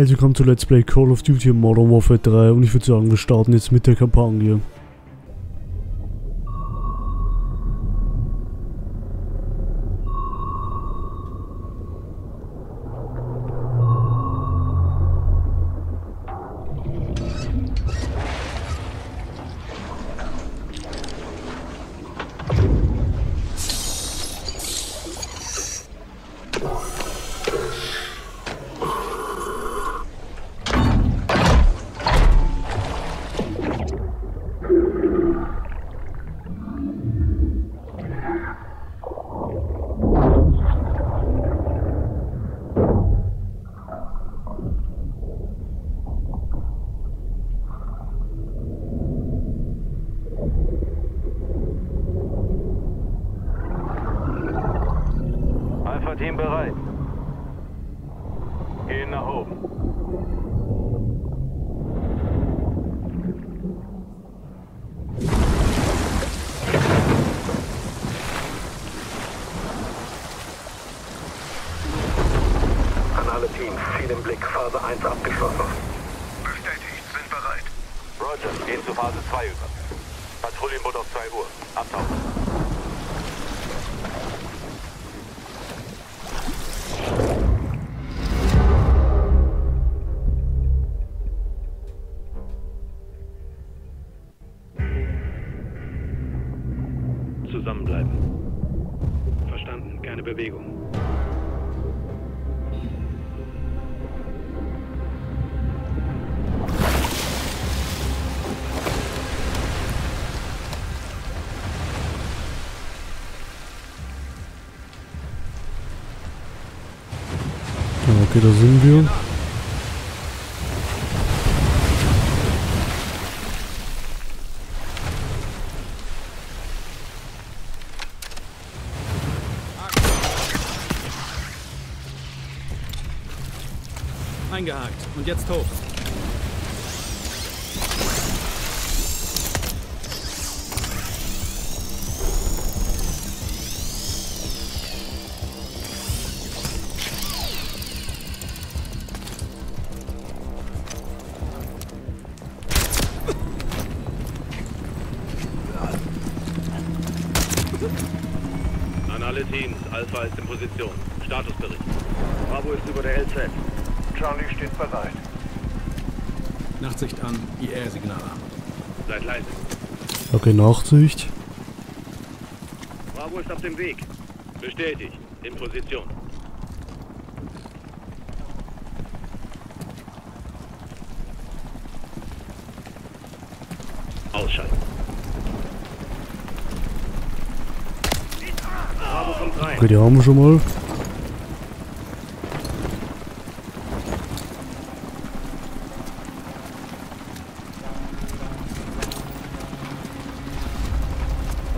Herzlich willkommen zu Let's Play Call of Duty Modern Warfare 3 und ich würde sagen, wir starten jetzt mit der Kampagne. Okay, da sind wir. Eingehakt. Und jetzt hoch. Position. Statusbericht. Bravo ist über der LZ. Charlie steht bereit. Nachtsicht an. IR-Signal an. Seid leise. Okay, Nachsicht. Bravo ist auf dem Weg. Bestätigt. In Position. Ausschalten. Die haben wir schon mal.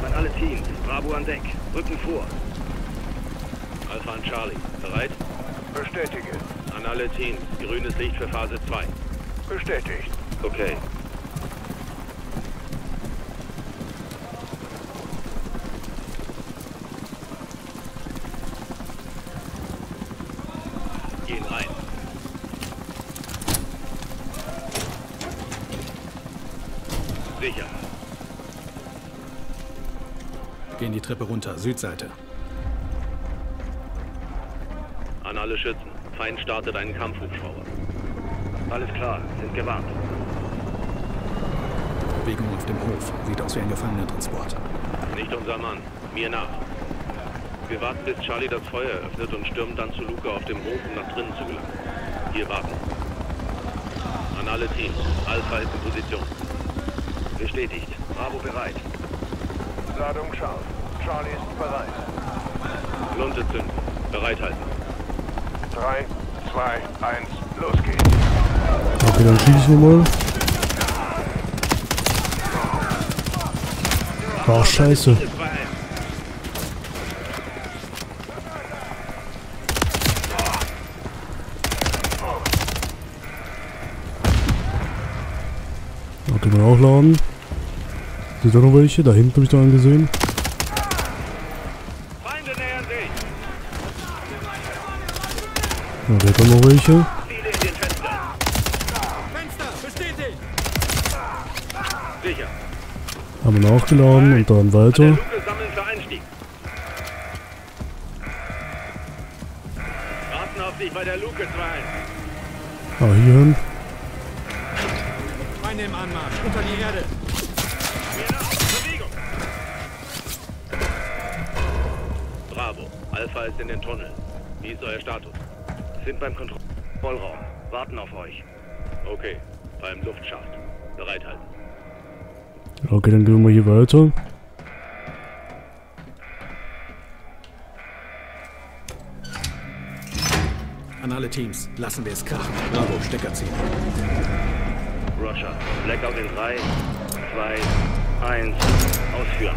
An alle Teams. Bravo an Deck. Rücken vor. Alpha an Charlie. Bereit? Bestätige. An alle Teams. Grünes Licht für Phase 2. Bestätigt. Okay. Gehen rein. Sicher. Gehen die Treppe runter. Südseite. An alle Schützen. Feind startet einen Kampfhubschrauber. Alles klar. Sind gewarnt. Bewegung auf dem Hof. Sieht aus wie ein Gefangenentransport. Nicht unser Mann. Mir nach. Wir warten, bis Charlie das Feuer öffnet und stürmen dann zur Luke auf dem Hof, um nach drinnen zu gelangen. Hier warten. An alle Teams. Alpha ist in Position. Bestätigt. Bravo bereit. Ladung scharf. Charlie ist bereit. Lunte zünden. Bereithalten. 3, 2, 1, los geht's. Okay, dann schießen wir mal. Ach, scheiße. Okay, mal auch laden. Sind da noch welche? Da hinten habe ich da einen gesehen. Na, der kann noch welche. Haben wir nachgeladen und dann weiter. Ah, hier hin. Lassen wir es krachen. Bravo, Stecker ziehen. Roger. Blackout in 3, 2, 1. Ausführen.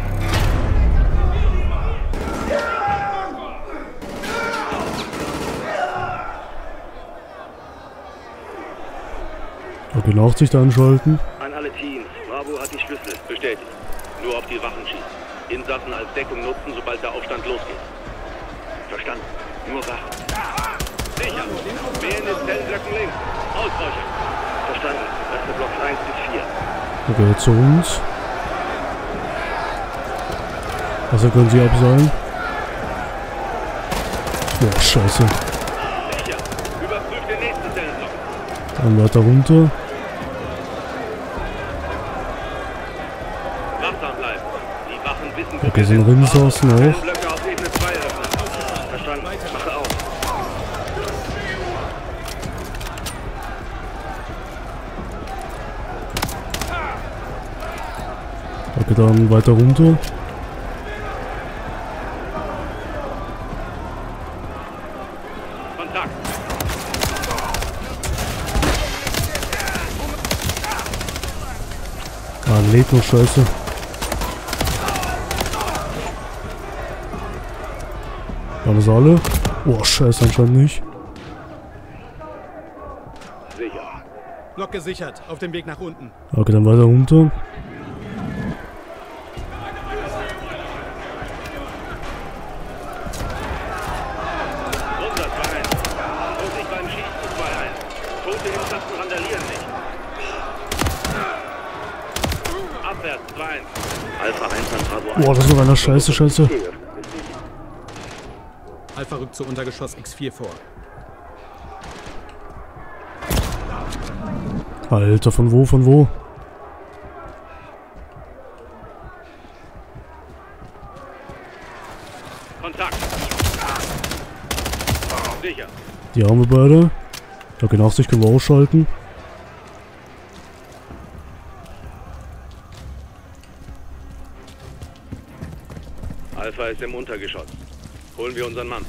Okay, Nachtsicht anschalten. An alle Teams. Bravo hat die Schlüssel. Bestätigt. Nur auf die Wachen schießen. Insassen als Deckung nutzen, sobald der Aufstand losgeht. Verstanden. Nur Wachen. Sicher. Mehr in den Zellblöcken links. Ausräuchern. Verstanden. Erste Blocks 1 bis 4. Jetzt zu uns. Wasser können sie abseilen. Boah, scheiße. Dann weiter runter. Okay, sind. Ringsassen auch. Zellblöcke auf Ebene 2 öffnen. Verstanden. Mache auf. Okay, dann weiter runter. Ah, lädt noch scheiße. Waren das alle? Boah, scheiße, anscheinend nicht. Sicher. Block gesichert. Auf dem Weg nach unten. Okay, dann weiter runter. Boah, das ist noch einer scheiße, scheiße. Alpha rückt zu Untergeschoss X4 vor. Alter, von wo, von wo? Kontakt. Sicher. Die haben wir beide. Okay, Nachsicht können wir ausschalten. Alpha ist im Untergeschoss. Holen wir unseren Mann.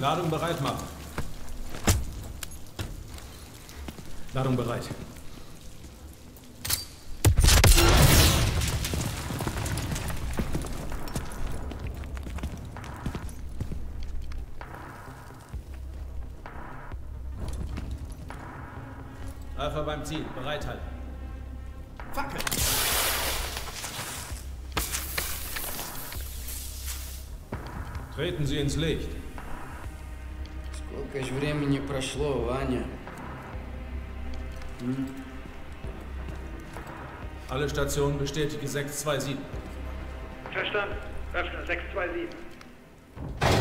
Ladung bereit machen. Ladung bereit. Alpha beim Ziel. Bereithalten. Treten Sie ins Licht. Сколько ж времени прошло, Ваня? Alle Stationen bestätige 627. Verstanden. Öffnen 627.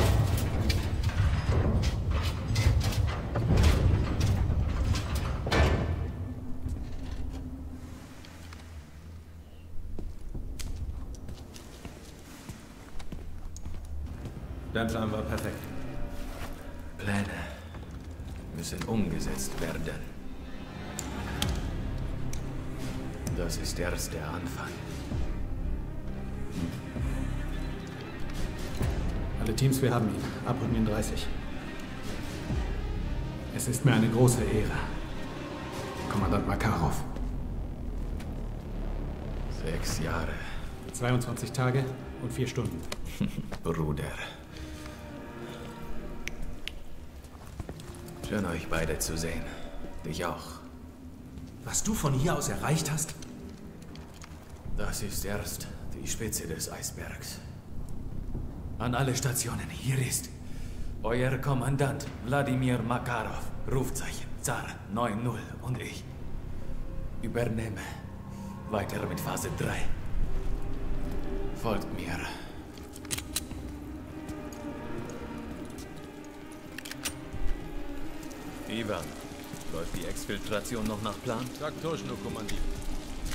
Dein Plan war perfekt. Pläne müssen umgesetzt werden. Das ist erst der Anfang. Alle Teams, wir haben ihn. Abrücken in 30. Es ist mir eine große Ehre. Kommandant Makarov. Sechs Jahre, 22 Tage und 4 Stunden. Bruder. Schön euch beide zu sehen. Dich auch. Was du von hier aus erreicht hast? Das ist erst die Spitze des Eisbergs. An alle Stationen, hier ist euer Kommandant Wladimir Makarov. Rufzeichen. Zar 9-0 und ich übernehme weiter mit Phase 3. Folgt mir. Ivan, läuft die Exfiltration noch nach Plan? Sag Toschno, Kommandant.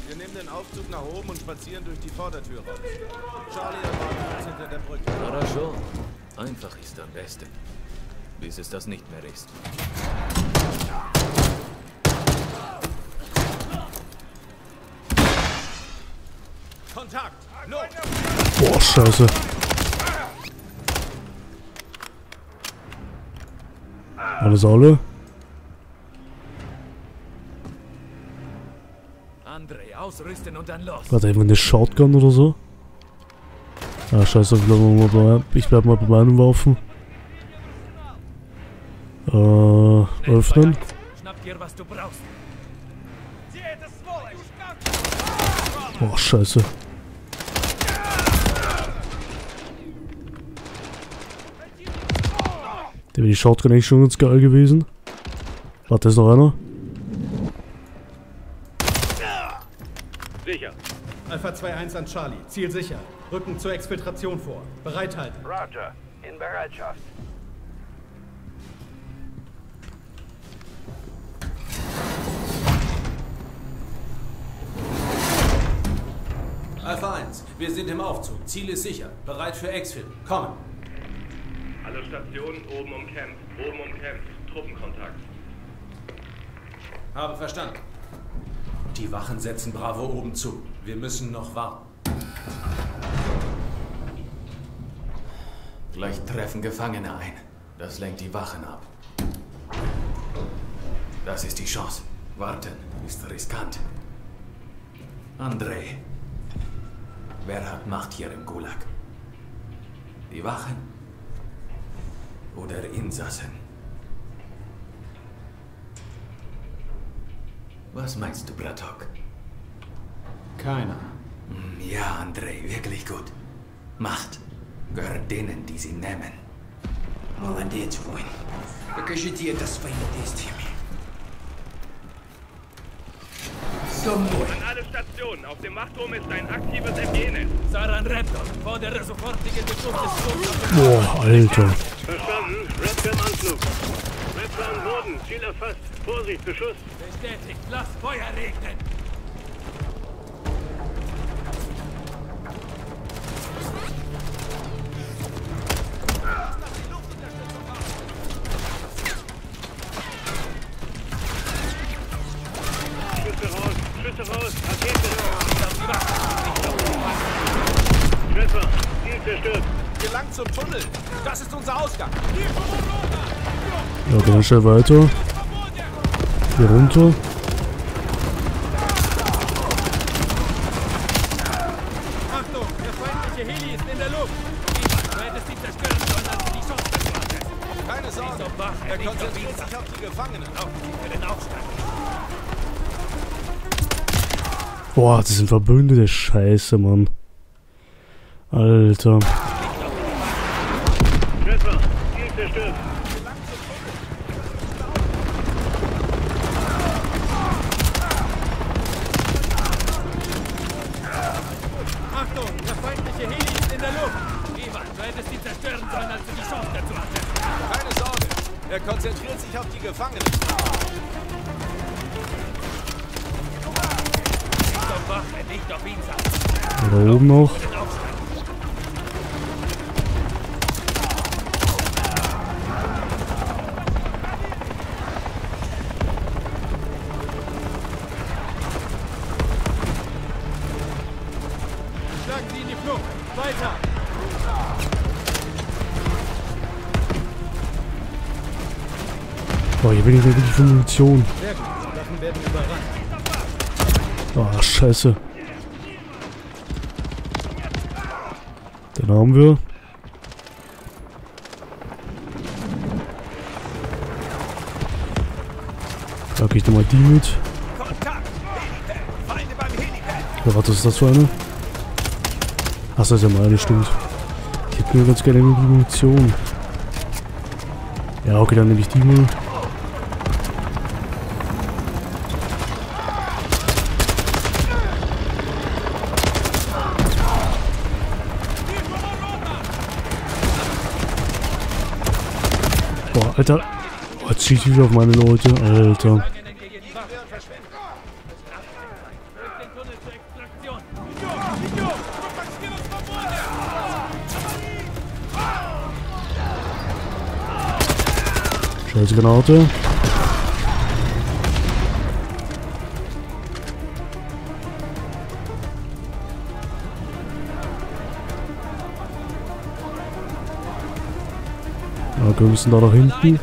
Wir nehmen den Aufzug nach oben und spazieren durch die Vordertür raus. Charlie erwartet uns hinter der Brücke. Хорошо. Einfach ist am besten. Bis es das nicht mehr ist. Kontakt! Los! Boah, scheiße. Alles alle? Ausrüsten und dann los. Warte, irgendwann eine Shotgun oder so? Ah, scheiße, ich bleib mal bei, ich bleib mal bei meinen Waffen. Äh, öffnen. Oh, scheiße. Der wäre die Shotgun eigentlich schon ganz geil gewesen. Warte, ist noch einer? Sicher. Alpha 2-1 an Charlie. Ziel sicher. Rücken zur Exfiltration vor. Bereithalten. Roger. In Bereitschaft. Alpha 1, wir sind im Aufzug. Ziel ist sicher. Bereit für Exfil. Kommen. Alle Stationen oben um Camp. Oben um Camp. Truppenkontakt. Habe verstanden. Die Wachen setzen Bravo oben zu. Wir müssen noch warten. Gleich treffen Gefangene ein. Das lenkt die Wachen ab. Das ist die Chance. Warten ist riskant. André. Wer hat Macht hier im Gulag? Die Wachen? Oder Insassen? Was meinst du, Bratok? Keiner. Hm, Ja, André, wirklich gut. Macht gehört denen, die sie nehmen. Молодец, воин. Покажите это своими действиями. So mной. An alle Stationen. Auf dem Wachturm ist ein aktives MG-Netz. Saran Raptor, fordere sofortigen Besuch des Sturms. Boah, Alter. Verstanden. Raptor am Boden. Ziel erfasst. Vorsicht, Beschuss. Bestätigt, lass Feuer regnen. Auf die Gefangenen. Für den Aufstand. Boah, das sind verbündete Scheiße, Mann. Alter. Treffer. Ziel zerstört. Da oben noch. Boah, hier bin ich wirklich für Munition. Überrannt. Ah, scheiße. Haben wir. Da krieg ich nochmal die mit. Ja, was ist das für eine? Ach, das ist ja meine, stimmt. Ich hätte nur ganz gerne die Munition. Ja, okay, dann nehme ich die mal. Alter. Schießt wieder auf meine Leute. Alter. Scheiße Granate. Okay, wir müssen da nach hinten.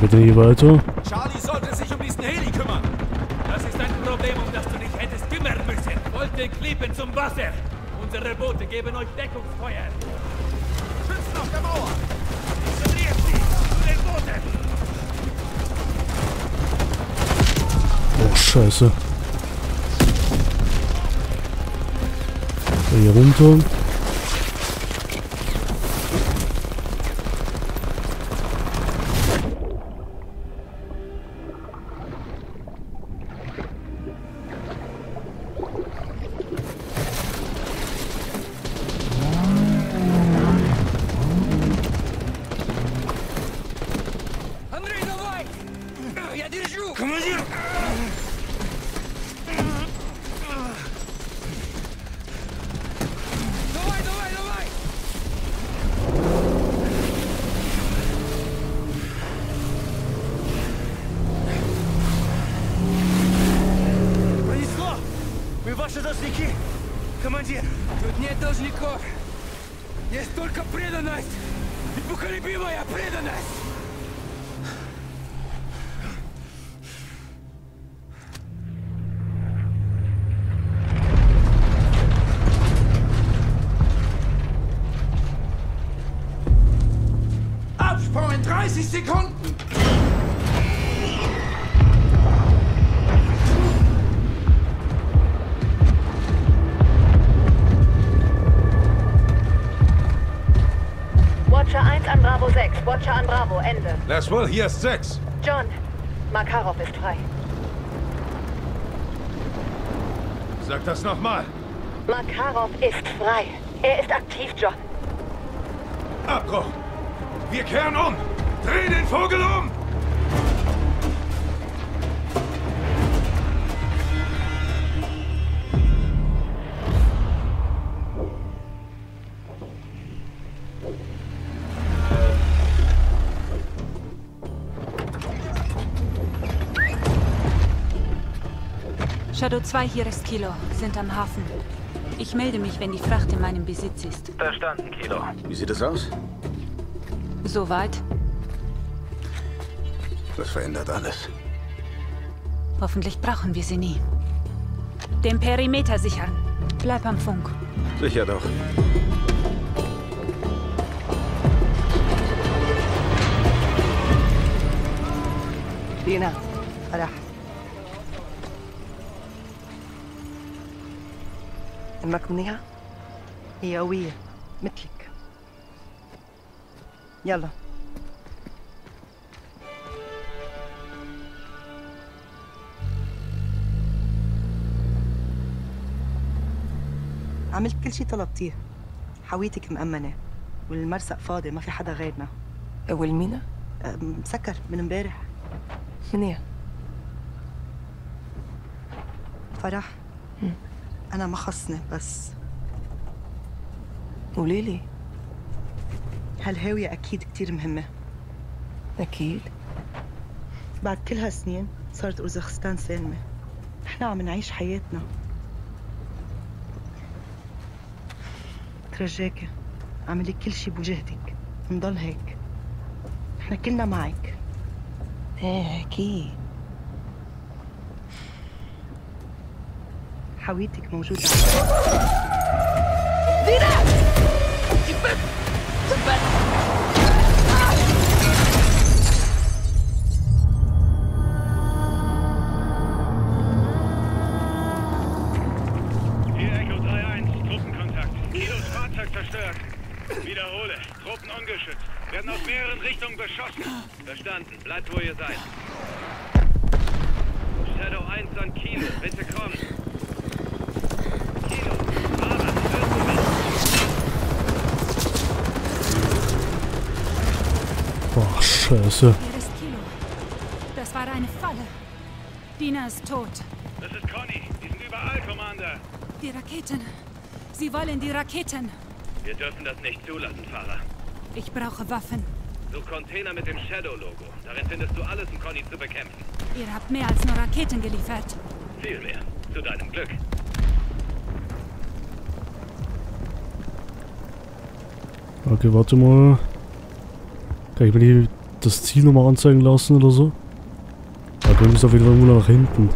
Geht er hier weiter. Charlie sollte sich um diesen Heli kümmern. Das ist ein Problem, um das du dich hättest kümmern müssen. Folgt den Klippen zum Wasser. Unsere Boote geben euch Deckungsfeuer. Schützen auf der Mauer. Oh, scheiße. Hier runter. Laswell, hier ist 6. John, Makarov ist frei. Sag das nochmal. Makarov ist frei. Er ist aktiv, John. Abbruch. Wir kehren um. Dreh den Vogel um. Shadow 2, hier ist Kilo. Sind am Hafen. Ich melde mich, wenn die Fracht in meinem Besitz ist. Verstanden, Kilo. Wie sieht es aus? Soweit. Das verändert alles. Hoffentlich brauchen wir sie nie. Den Perimeter sichern. Bleib am Funk. Sicher doch. Lena, Alter. أمك منيحة؟ هي قوية مثلك. يلا. عملت كل شي طلبتيه. حويتك مأمنة والمرسق فاضي ما في حدا غيرنا. والمينا؟ مسكر من امبارح. منيح فرح. أنا ما خصني بس. قولي لي هالهاوية أكيد كتير مهمة؟ أكيد. بعد كل هالسنين صارت أوزبكستان سالمة. نحن عم نعيش حياتنا. ترجاكي اعملي كل شي بوجهدك نضل هيك. نحن كلنا معك. إيه أكيد. حويتك موجودة دينا! Hier Echo 3-1, Truppenkontakt. Kilos Fahrzeug zerstört. Wiederhole. Richtung beschossen. Verstanden. Bleibt, wo ihr seid. Scheiße. Das war eine Falle. Dina ist tot. Das ist Conny. Die sind überall, Commander. Die Raketen. Sie wollen die Raketen. Wir dürfen das nicht zulassen, Fahrer. Ich brauche Waffen. So Container mit dem Shadow-Logo. Darin findest du alles, um Conny zu bekämpfen. Ihr habt mehr als nur Raketen geliefert. Viel mehr. Zu deinem Glück. Okay, warte mal. Kann ich mir die, das Ziel nochmal anzeigen lassen oder so? Ja, wir müssen auf jeden Fall nur nach hinten.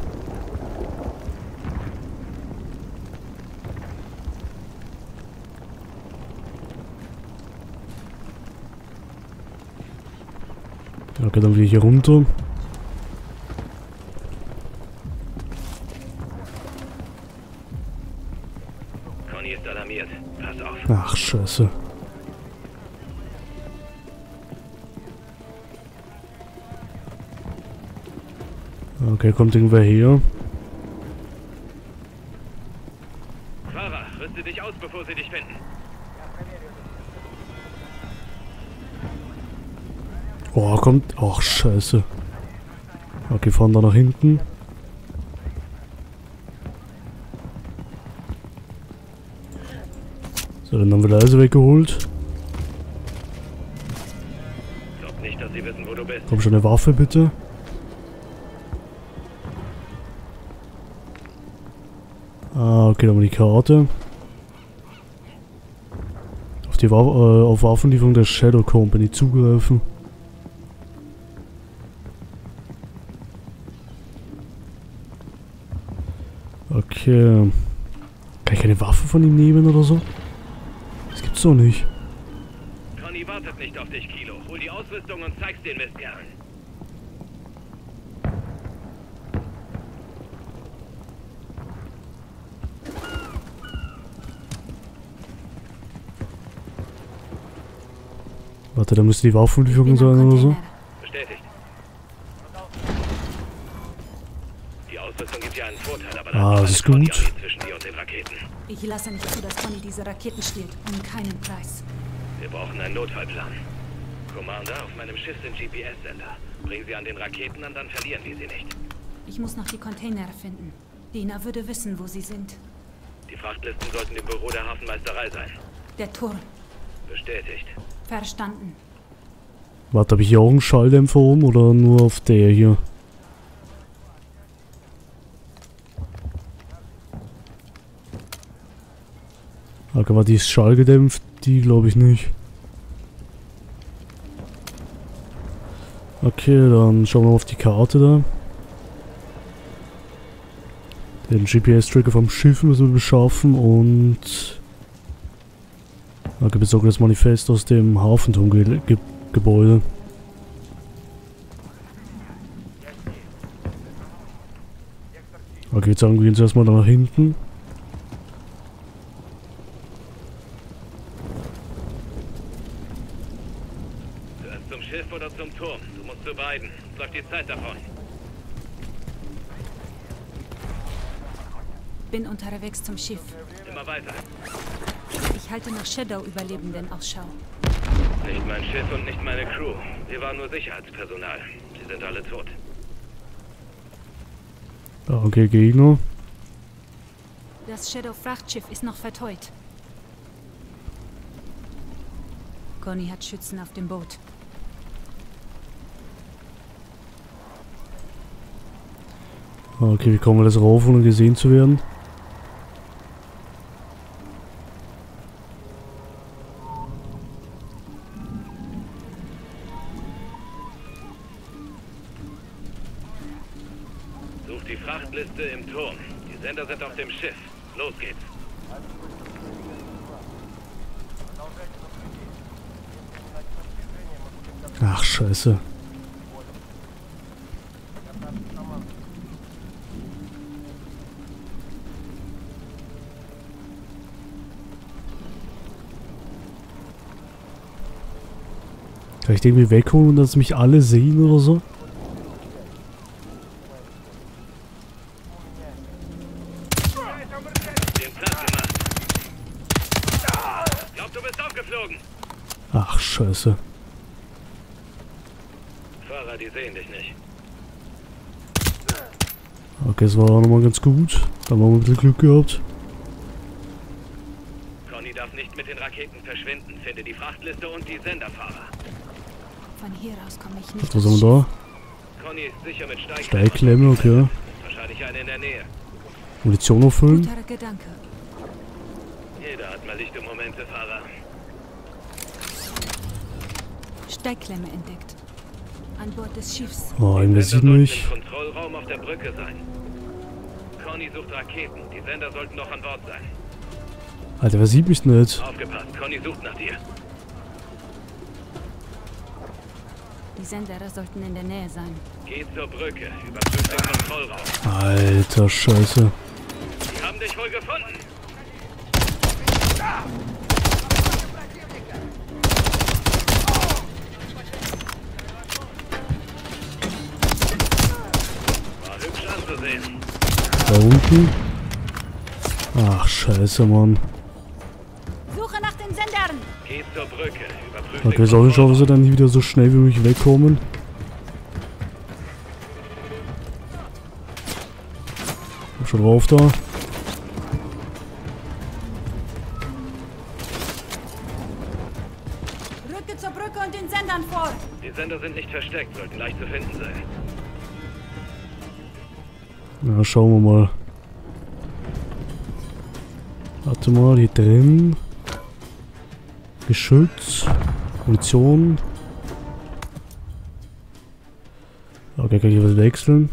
Okay, dann ich hier runter. Ist. Ach, scheiße. Okay, kommt irgendwer her. Fahrer, rüste dich aus, bevor sie dich finden. Oh, kommt. Ach, scheiße. Okay, fahren da nach hinten. So, dann haben wir Leise weggeholt. Glaub nicht, dass sie wissen, wo du bist. Komm schon eine Waffe bitte. Okay, wir die Karte. Auf die Wa äh, auf Waffenlieferung der Shadow Company zugreifen. Okay. Kann ich keine Waffe von ihm nehmen oder so? Das gibt's doch nicht. Conny wartet nicht auf dich, Kilo. Hol die Ausrüstung und zeig's den Mistkerlen. Warte, da müsste die Waffenlieferung sein oder so. Bestätigt. Die Ausrüstung gibt dir einen Vorteil, aber Ah, da das ist gut. Armee zwischen dir und den Raketen. Ich lasse nicht zu, dass Conny diese Raketen stiehlt. Um keinen Preis. Wir brauchen einen Notfallplan. Commander, auf meinem Schiff sind GPS-Sender. Bring sie an den Raketen an, dann verlieren wir sie nicht. Ich muss noch die Container finden. Dina würde wissen, wo sie sind. Die Frachtlisten sollten im Büro der Hafenmeisterei sein. Der Turm. Bestätigt. Verstanden. Warte, habe ich hier auch einen Schalldämpfer oben oder nur auf der hier? Okay, war die ist schallgedämpft? Die glaube ich nicht. Okay, dann schauen wir auf die Karte da. Den GPS-Tracker vom Schiff müssen wir beschaffen und... Okay, besorgen das Manifest aus dem Hafenturmgebäude. Okay, jetzt sagen wir uns erstmal nach hinten. Zuerst zum Schiff oder zum Turm? Du musst zu beiden. Es läuft die Zeit davon. Bin unterwegs zum Schiff. Immer weiter. Ich halte nach Shadow-Überlebenden Ausschau. Nicht mein Schiff und nicht meine Crew. Wir waren nur Sicherheitspersonal. Sie sind alle tot. Okay, Gegner. Das Shadow-Frachtschiff ist noch verteut. Conny hat Schützen auf dem Boot. Okay, wie kommen wir das rauf, ohne gesehen zu werden? Such die Frachtliste im Turm. Die Sender sind auf dem Schiff. Los geht's. Ach, scheiße. Den irgendwie wegholen, dass mich alle sehen oder so? Ach, scheiße. Fahrer, die sehen dich nicht. Okay, das war auch nochmal ganz gut. Da haben wir ein bisschen Glück gehabt. Conny darf nicht mit den Raketen verschwinden. Finde die Frachtliste und die Senderfahrer. Von hier aus komme ich nicht. Was haben wir da? Conny ist sicher mit Steigklemme. Steiglemme, okay. Wahrscheinlich eine in der Nähe. Munition auffüllen. Guter Gedanke. Jeder hat mal lichte Momente, Fahrer. Steigklemme entdeckt. An Bord des Schiffs. Oh, irgendwer sieht mich. Kontrollraum auf der Brücke sein. Conny sucht Raketen. Die Sender sollten noch an Bord sein. Alter, wer sieht mich nicht? Aufgepasst, Conny sucht nach dir. Die Senderer sollten in der Nähe sein. Geh zur Brücke, überprüf den Kontrollraum. Alter, scheiße. Die haben dich wohl gefunden. War hübsch anzusehen. Da unten. Ach, scheiße, Mann. Okay, soll ich schauen, dass Kontrollraum. sie dann wieder so schnell wie möglich wegkommen. Komm Schon rauf da. Rücke zur Brücke und den Sendern vor! Die Sender sind nicht versteckt, sollten leicht zu finden sein. Na, schauen wir mal. Warte mal, hier drin. Geschütz. Munition. Okay, kann ich was wechseln.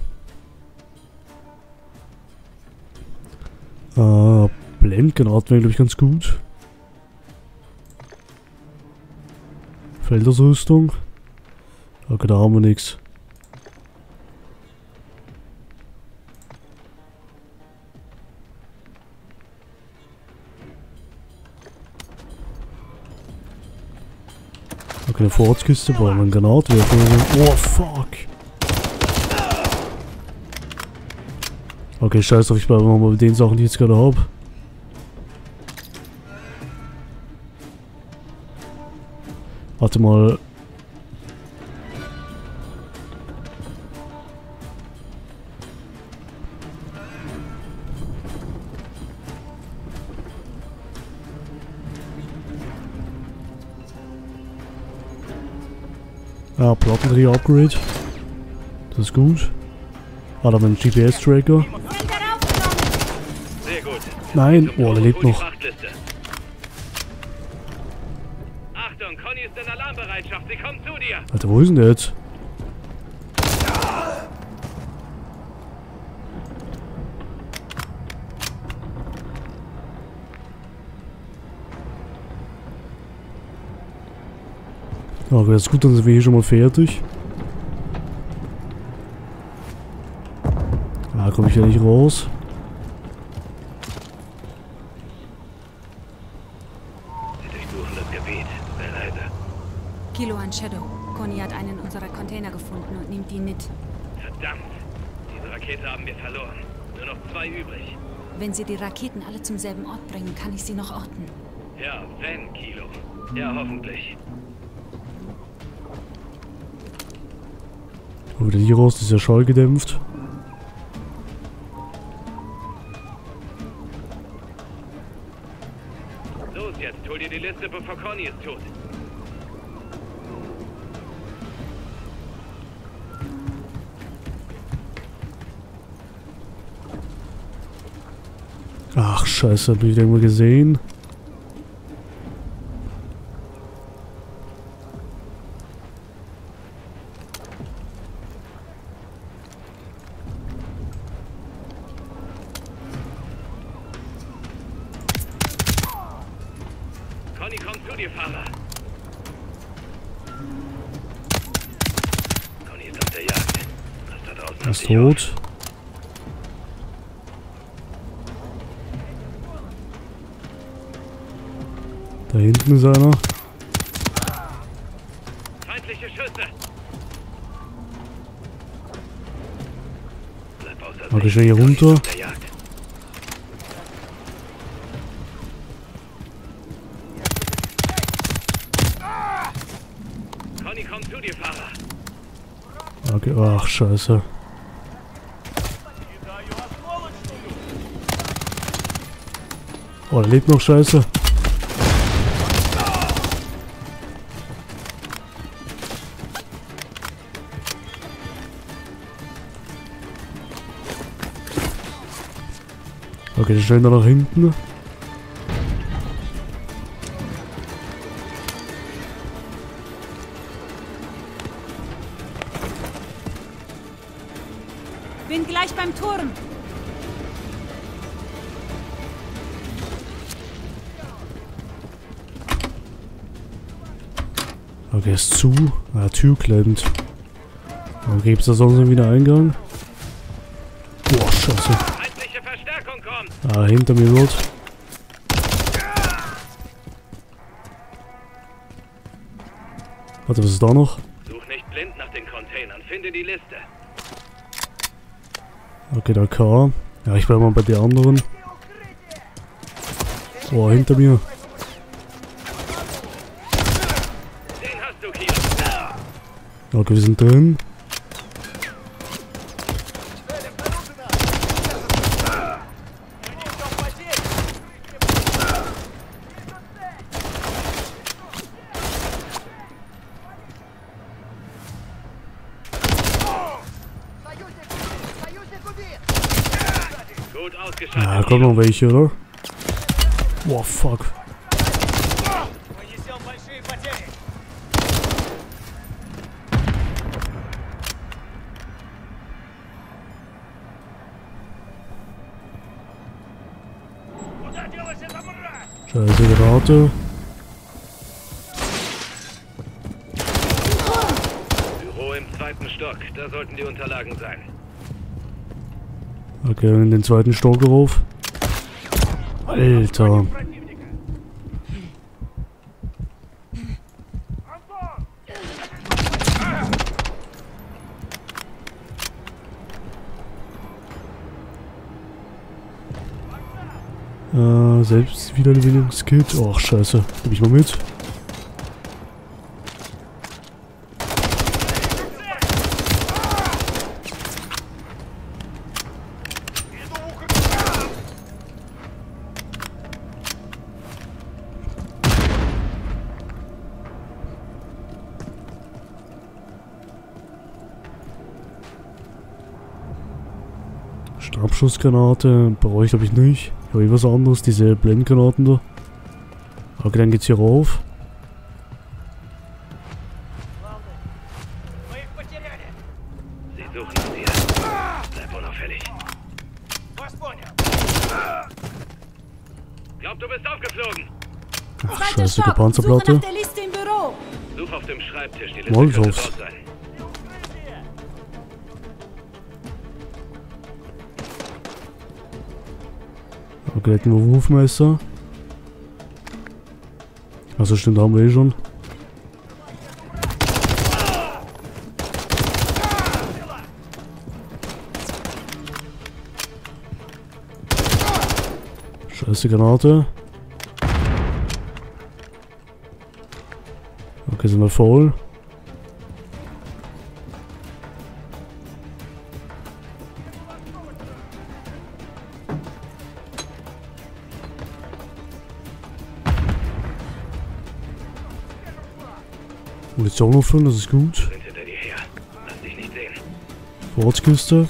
Äh, Blendgranaten wäre, glaube ich, ganz gut. Feldersrüstung. Okay, da haben wir nichts. Okay, eine Vorratskiste, wir einen Granatwerfer. Oh, fuck. Okay, scheiß drauf, ich bleibe mal bei den Sachen, die ich jetzt gerade habe. Warte mal. Ja, Plattendreher-Upgrade. Das ist gut. Ah, da haben wir einen GPS-Tracker. Nein, oh, der lebt noch. Frachtliste. Achtung, Conny ist in Alarmbereitschaft. Sie kommt zu dir. Alter, wo ist denn der jetzt? Das ist gut, dann sind wir hier schon mal fertig. Ah, komme ich ja nicht raus. Sie durchsuchen das Gebiet. Sei leise. Kilo an Shadow. Conny hat einen unserer Container gefunden und nimmt ihn mit. Verdammt. Diese Rakete haben wir verloren. Nur noch zwei übrig. Wenn sie die Raketen alle zum selben Ort bringen, kann ich sie noch orten. Ja, wenn, Kilo. Ja, hoffentlich. Wieder hier raus, das ist ja schallgedämpft. Los jetzt, hol dir die Liste, bevor Conny es tut. Ach, scheiße, hab ich den irgendwo gesehen? tot. Da hinten ist einer. Feindliche Schüsse. Mach ich schnell hier runter. Fahrer. ach scheiße. Oh, der lebt noch, scheiße. Okay, der schnell nach hinten. Zu. Ah, Tür klemmt. Okay, gibt's da sonst einen Eingang? Boah, scheiße. Ah, hinter mir wird. Warte, was ist da noch? Such nicht blind nach den Containern. Finde die Liste. Okay, da K. Ja, ich bleib mal bei der anderen. Boah, hinter mir. Den hast du, Kio. Okay, wir sind drin. Ja, kommen noch welche, oder? Boah, fuck. Granate. Büro im zweiten Stock. Da sollten die Unterlagen sein. Okay, in den zweiten Stock rauf. Alter. Äh, Selbstwiederbelebungskit. Ach, scheiße. Nehme ich mal mit. Stabschussgranate brauche ich glaube ich nicht. Ich habe eh was anderes, diese Blendgranaten da. Okay, dann geht's hier rauf. Sie suchen nach dir. Bleib unauffällig. Glaub, du bist aufgeflogen. Ach, scheiße. Suche auf dem Schreibtisch. Die Liste Hätten wir Wurfmesser. Also stimmt, haben wir eh schon. Scheiße Granate. Okay, sind wir voll. Füllen, das ist gut. Vorratskiste.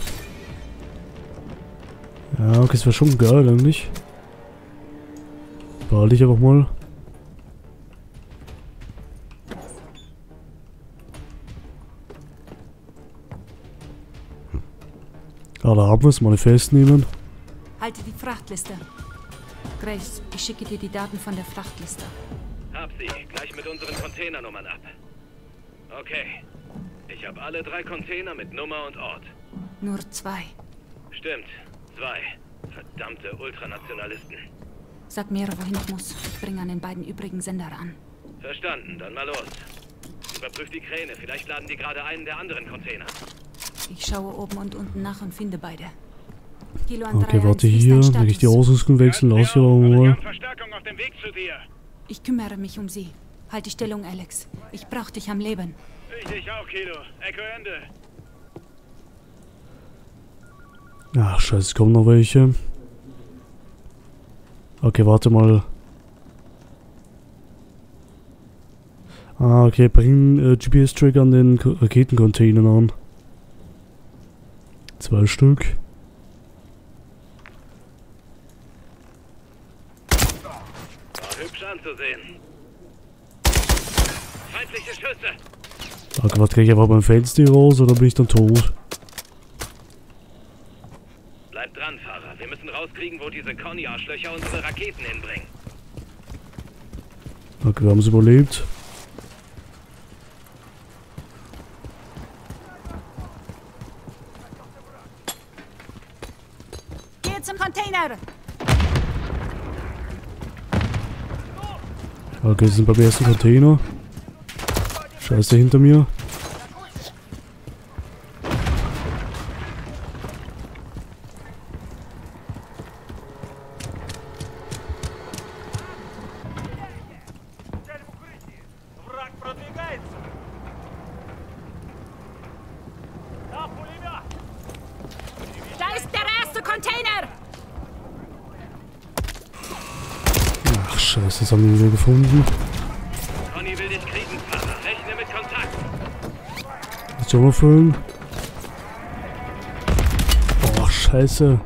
Ja, okay, das wäre schon geil eigentlich. Behalte ich einfach mal. Ah, da haben wir es. Manifest nehmen. Halte die Frachtliste. Grace, ich schicke dir die Daten von der Frachtliste. Hab sie. Gleich mit unseren Containernummern ab. Okay. Ich habe alle drei Container mit Nummer und Ort. Nur zwei. Stimmt. Zwei. Verdammte Ultranationalisten. Sag mir, wohin ich muss. Ich bringe an den beiden übrigen Sender an. Verstanden. Dann mal los. Überprüf die Kräne. Vielleicht laden die gerade einen der anderen Container. Ich schaue oben und unten nach und finde beide. Kilo an Okay, 3-1, warte hier. Wenn ich die? Ausrüstung wechseln lasse, hier mal. Verstärkung auf dem Weg zu dir. Ich kümmere mich um sie. Halt die Stellung, Alex. Ich brauch dich am Leben. Ich auch, Kilo. Echo Ende. Ach, scheiße, es kommen noch welche. Okay, warte mal. Ah, okay, bring äh, GPS-Tracker an den Raketencontainern an. Zwei Stück. War hübsch anzusehen. Feindliche Schüsse. Okay, warte, krieg ich einfach beim Fenster hier raus oder bin ich dann tot? Bleib dran, Fahrer. Wir müssen rauskriegen, wo diese Conny-Arschlöcher unsere Raketen hinbringen. Okay, wir haben es überlebt. Geh zum Container! Okay, sind beim ersten Container. Scheiße hinter mir. Scheiße, das haben wir wieder gefunden. Auffüllen. Oh, scheiße.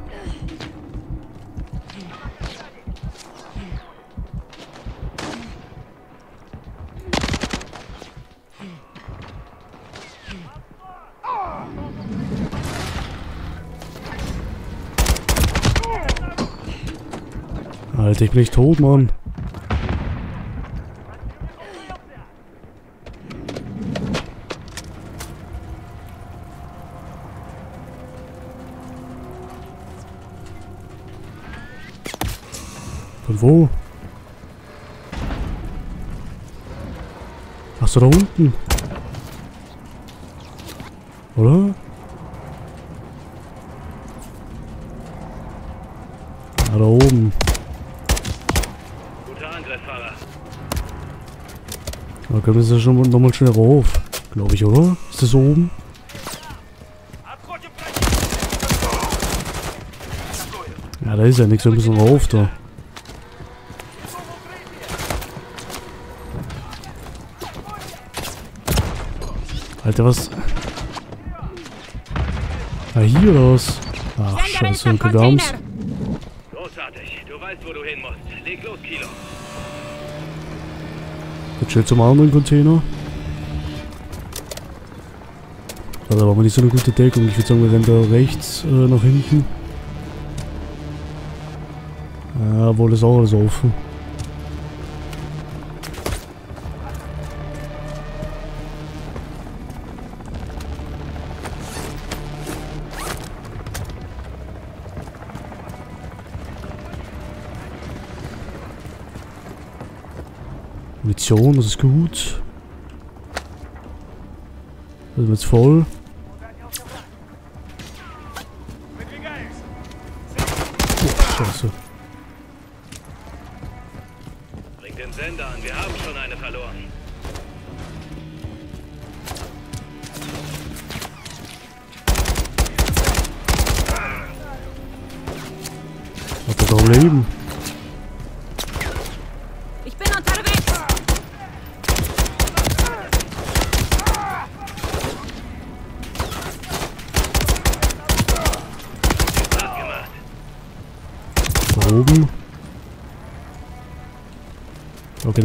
Alter, ich bin nicht tot, Mann. So, da unten. Oder? Ah, da oben. Guter Angriff, Fahrer. Da können wir es ja schon nochmal schnell rauf. Glaube ich, oder? Ist das oben? Ja, da ist ja nichts. Wir müssen rauf da. Alter, was? Ah, hier oder was? Ach, scheiße, wir haben's. Großartig. Du weißt, wo du hin musst. Leg los, Kilo. Jetzt schnell zum anderen Container. Also, da war aber nicht so eine gute Deckung. Ich würde sagen, wir rennen da rechts äh, nach hinten. Ja, wohl ist auch alles offen. Munition, das ist gut. Das ist jetzt voll.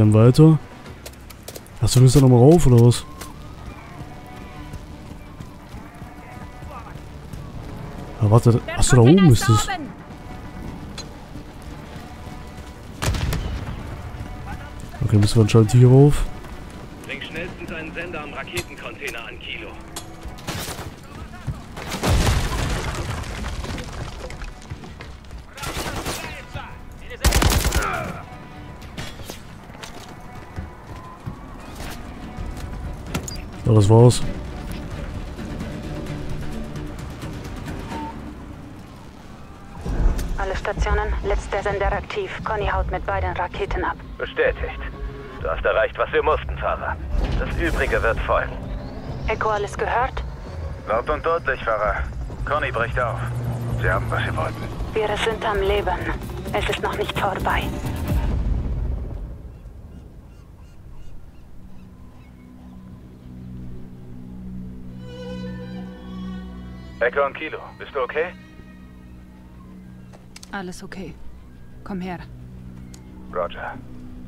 Dann weiter. Achso, wir müssen da nochmal rauf, oder was? Ah, warte. Achso, da oben ist es. Okay, müssen wir anscheinend hier rauf. raus. Alle Stationen, letzter Sender aktiv. Conny haut mit beiden Raketen ab. Bestätigt. Du hast erreicht, was wir mussten, Fahrer. Das Übrige wird folgen. Echo, alles gehört? Laut und deutlich, Fahrer. Conny bricht auf. Sie haben, was sie wollten. Wir sind am Leben. Es ist noch nicht vorbei. Echo und Kilo, bist du okay? Alles okay. Komm her. Roger.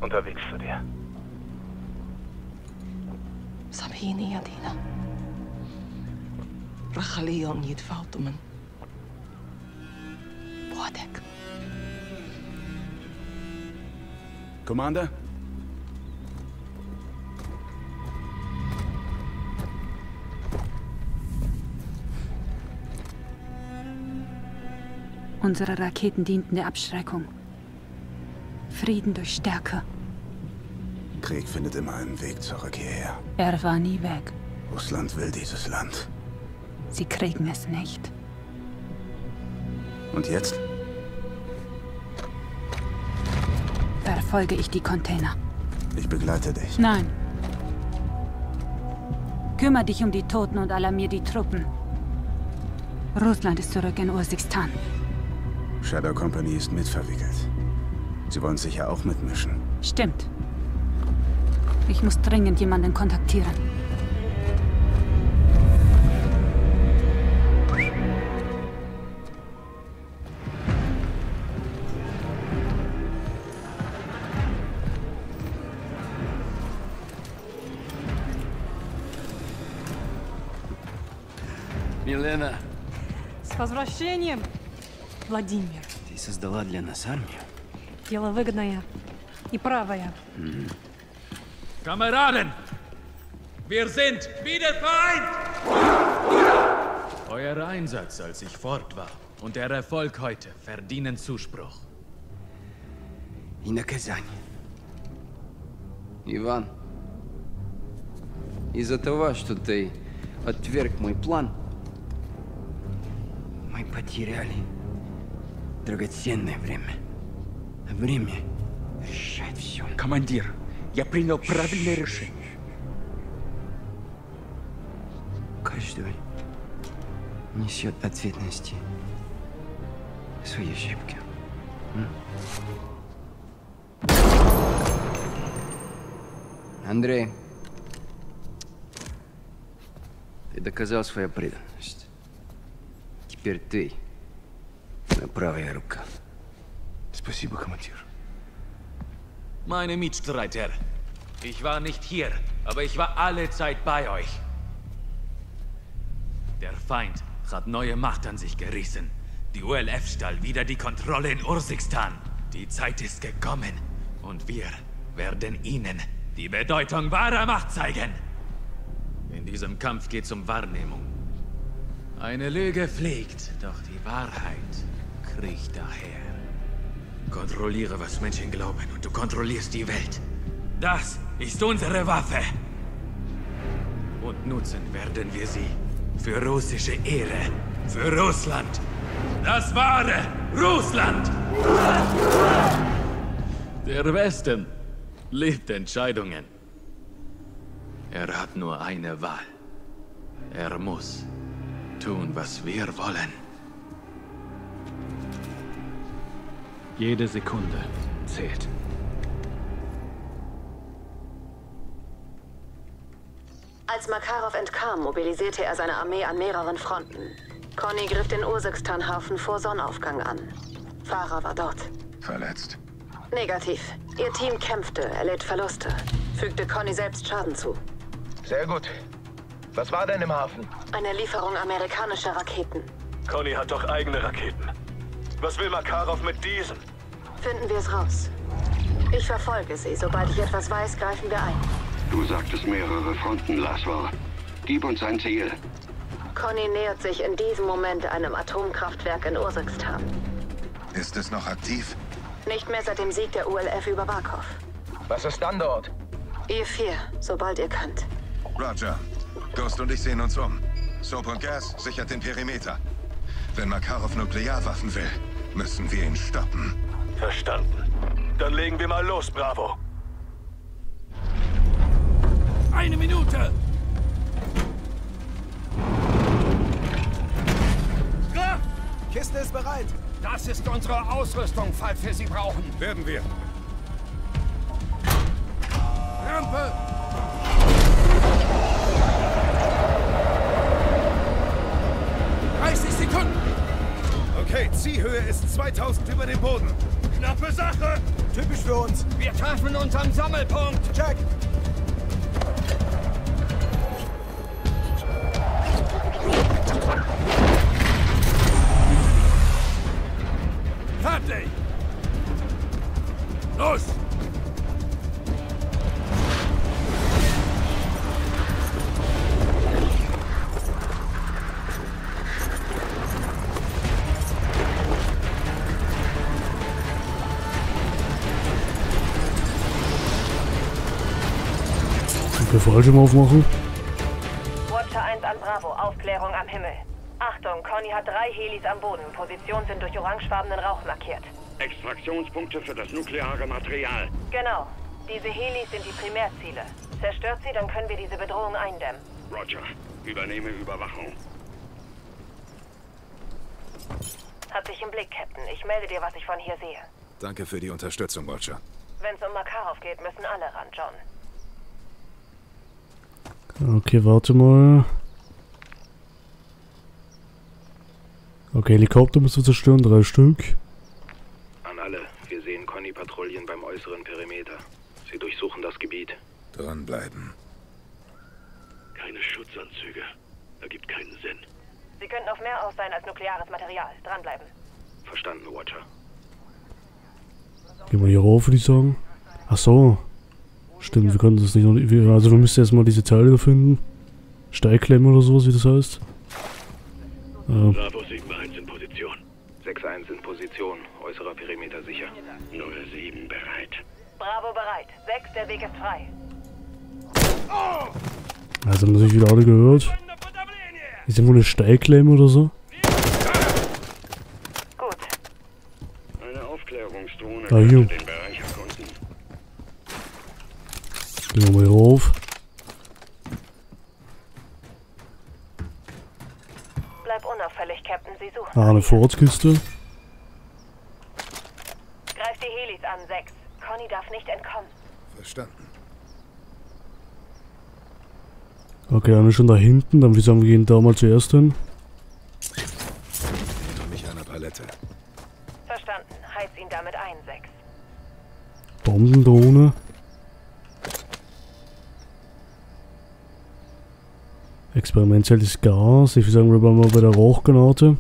Unterwegs zu dir. صابحيني يا دينا رح خليهم يدفعوا ثمن بوعدك Commander? Unsere Raketen dienten der Abschreckung. Frieden durch Stärke. Krieg findet immer einen Weg zurück hierher. Er war nie weg. Russland will dieses Land. Sie kriegen es nicht. Und jetzt? Verfolge ich die Container. Ich begleite dich. Nein. Kümmer dich um die Toten und alarmier die Truppen. Russland ist zurück in Ursikstan. Shadow Company ist mitverwickelt. Sie wollen sicher auch mitmischen. Stimmt. Ich muss dringend jemanden kontaktieren. Милена, С возвращением, Владимир. ты создала для нас армию? Дело выгодное и правое. Kameraden! Wir sind wieder vereint! Euer Einsatz, als ich fort war, und der Erfolg heute verdienen Zuspruch. И наказание. Иван, из-за того, что ты отверг мой план, мы потеряли драгоценное время. Время решает все. Командир, я принял правильное решение. Каждый несет ответственности за свои ошибки. Андрей, ты доказал свою преданность. Теперь ты моя правая рука. Спасибо, командир. Meine Mitstreiter, ich war nicht hier, aber ich war alle Zeit bei euch. Der Feind hat neue Macht an sich gerissen. Die ULF stahl wieder die Kontrolle in Ursikstan. Die Zeit ist gekommen und wir werden ihnen die Bedeutung wahrer Macht zeigen. In diesem Kampf geht es um Wahrnehmung. Eine Lüge fliegt, doch die Wahrheit kriecht daher. Kontrolliere, was Menschen glauben, und du kontrollierst die Welt. Das ist unsere Waffe. Und nutzen werden wir sie für russische Ehre, für Russland. Das wahre Russland! Der Westen liebt Entscheidungen. Er hat nur eine Wahl. Er muss tun, was wir wollen. Jede Sekunde zählt. Als Makarov entkam, mobilisierte er seine Armee an mehreren Fronten. Conny griff den Ursikstan-Hafen vor Sonnenaufgang an. Fahrer war dort. Verletzt. Negativ. Ihr Team kämpfte, erlitt Verluste. Fügte Conny selbst Schaden zu. Sehr gut. Was war denn im Hafen? Eine Lieferung amerikanischer Raketen. Conny hat doch eigene Raketen. Was will Makarov mit diesen? Finden wir es raus. Ich verfolge sie. Sobald ich etwas weiß, greifen wir ein. Du sagtest mehrere Fronten, Laswar. Gib uns ein Ziel. Conny nähert sich in diesem Moment einem Atomkraftwerk in Ursikstan. Ist es noch aktiv? Nicht mehr seit dem Sieg der ULF über Barkov. Was ist dann dort? Ihr vier, sobald ihr könnt. Roger. Ghost und ich sehen uns um. Soap und Gas sichert den Perimeter. Wenn Makarov Nuklearwaffen will, müssen wir ihn stoppen. Verstanden. Dann legen wir mal los, Bravo. Eine Minute! Graf! Kiste ist bereit. Das ist unsere Ausrüstung, falls wir sie brauchen. Werden wir. Rampe! 2000 über dem Boden. Knappe Sache! Typisch für uns. Wir treffen uns am Sammelpunkt. Check. Fallschirm aufmachen. Watcher 1 an Bravo, Aufklärung am Himmel. Achtung, Conny hat drei Helis am Boden. Positionen sind durch orangefarbenen Rauch markiert. Extraktionspunkte für das nukleare Material. Genau. Diese Helis sind die Primärziele. Zerstört sie, dann können wir diese Bedrohung eindämmen. Roger. Übernehme Überwachung. Hat sich im Blick, Captain. Ich melde dir, was ich von hier sehe. Danke für die Unterstützung, Watcher. Wenn es um Makarov geht, müssen alle ran, John. Okay, warte mal. Okay, Helikopter müssen wir zerstören, drei Stück. An alle, wir sehen Conny-Patrouillen beim äußeren Perimeter. Sie durchsuchen das Gebiet. Dranbleiben. Keine Schutzanzüge. Ergibt keinen Sinn. Sie könnten auf mehr aus sein als nukleares Material. Dranbleiben. Verstanden, Watcher. Gehen wir hier rauf, würde ich sagen. Ach so. Stimmt, wir können das nicht noch. wir- Also, wir müssen erstmal diese Teile finden. Steigklemme oder sowas, wie das heißt. Äh, Bravo Sigma 1 in Position. 6-1 in Position, äußerer Perimeter sicher. 07 bereit. Bravo bereit. Sechs, der Weg ist frei. also haben natürlich wieder alle gehört. Ist irgendwo eine Steigklemme oder so? Gut. Eine Aufklärungsdrohne Ah, hier. könnte den Bereich erkunden. Gehen wir mal hier rauf. Bleib unauffällig, Captain. Sie suchen. Ah, eine Vorratskiste. Greif die Helis an, sechs. Conny darf nicht entkommen. Verstanden. Okay, einer ist schon da hinten. Dann würde ich sagen, wir gehen da mal zuerst hin. Experimentelles Gas. Ich würde sagen, wir bleiben mal bei der Rauchgranate.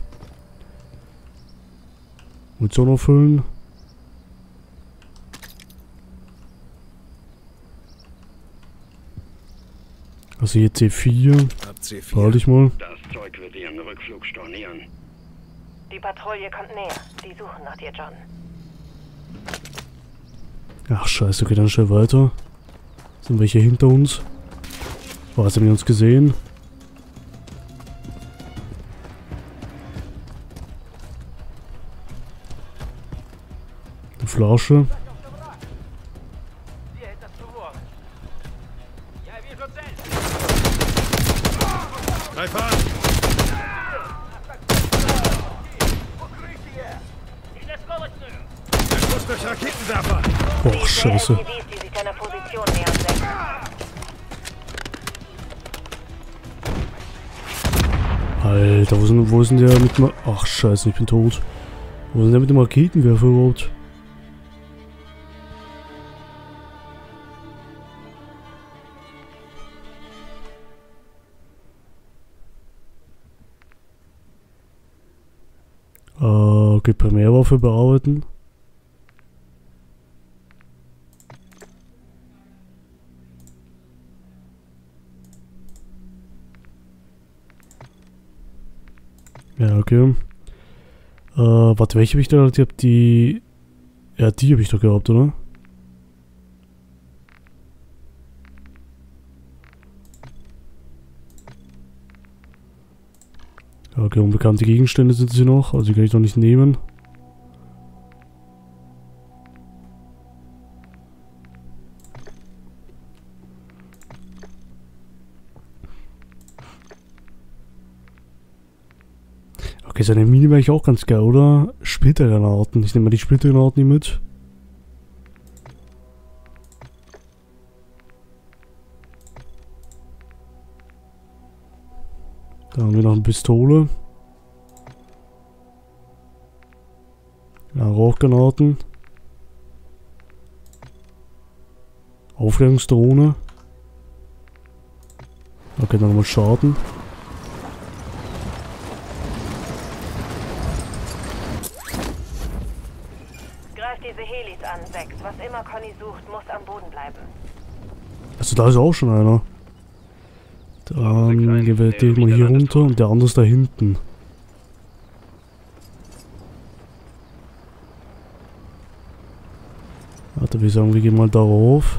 Munition auffüllen. Also hier C4. Ab C4. Behalte ich mal. Das Zeug wird ihren Rückflug stornieren. Die Patrouille kommt näher. Die suchen nach dir, John. Ach scheiße, okay, dann schnell weiter. Sind welche hinter uns? Jetzt haben die uns gesehen. Raketenwerfer! Boah, scheiße. Alter, wo sind, wo sind der mit dem... Ach scheiße, ich bin tot. Wo sind der mit dem Raketenwerfer überhaupt? Okay, Primärwaffe bearbeiten. Ja, okay. Äh, warte, welche habe ich da gehabt? Die... Ja, die habe ich doch gehabt, oder? Okay, unbekannte Gegenstände sind sie noch, also die kann ich noch nicht nehmen. Okay, seine Mine wäre ich auch ganz geil, oder? Splittergranaten. Ich nehme mal die Splittergranaten hier mit. Da haben wir noch eine Pistole. Ja, Rauchgranaten. Aufklärungsdrohne. Okay, dann nochmal Schaden. Greif diese Helis an, Sex. Was immer Conny sucht, muss am Boden bleiben. Also da ist auch schon einer. Dann gehen wir mal hier runter und der andere ist da hinten. Warte, wir sagen, wir gehen mal darauf.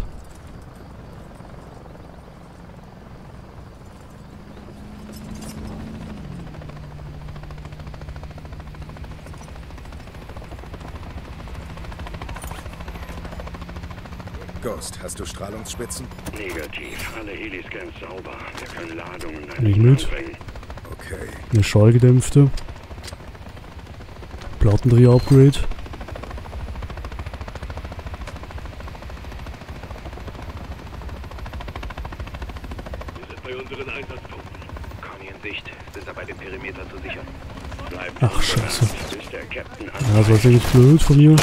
Ghost, hast du Strahlungsspitzen? Negativ. Alle Heliscans sauber. Wir können Ladungen Kann ich mit. Okay. Eine Schallgedämpfte. Plattendreher-Upgrade. Wir sind bei unseren Einsatzpunkten. Conny in Sicht. Sind dabei, den Perimeter zu sichern. Bleibt Ach, scheiße. bis der Captain Ja, das war ziemlich blöd von mir.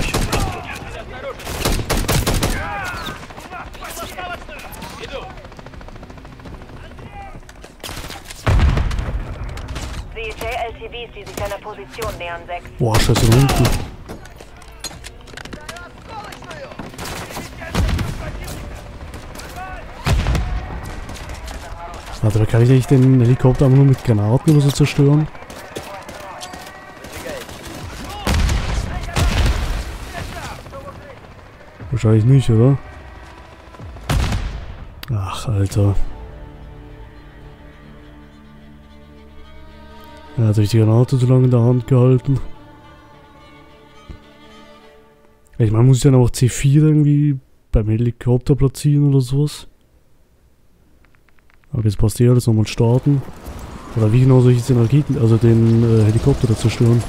Boah, scheiße, da unten. Warte, da kann ich nicht den Helikopter nur mit Granaten oder so zerstören? Wahrscheinlich nicht, oder? Ach, Alter. Er hat sich die Granate zu lange in der Hand gehalten. Ich meine, muss ich dann auch C4 irgendwie beim Helikopter platzieren oder sowas? Aber jetzt passt eh alles nochmal starten. Oder wie genau soll ich jetzt den Raketen, also den äh, Helikopter da zerstören?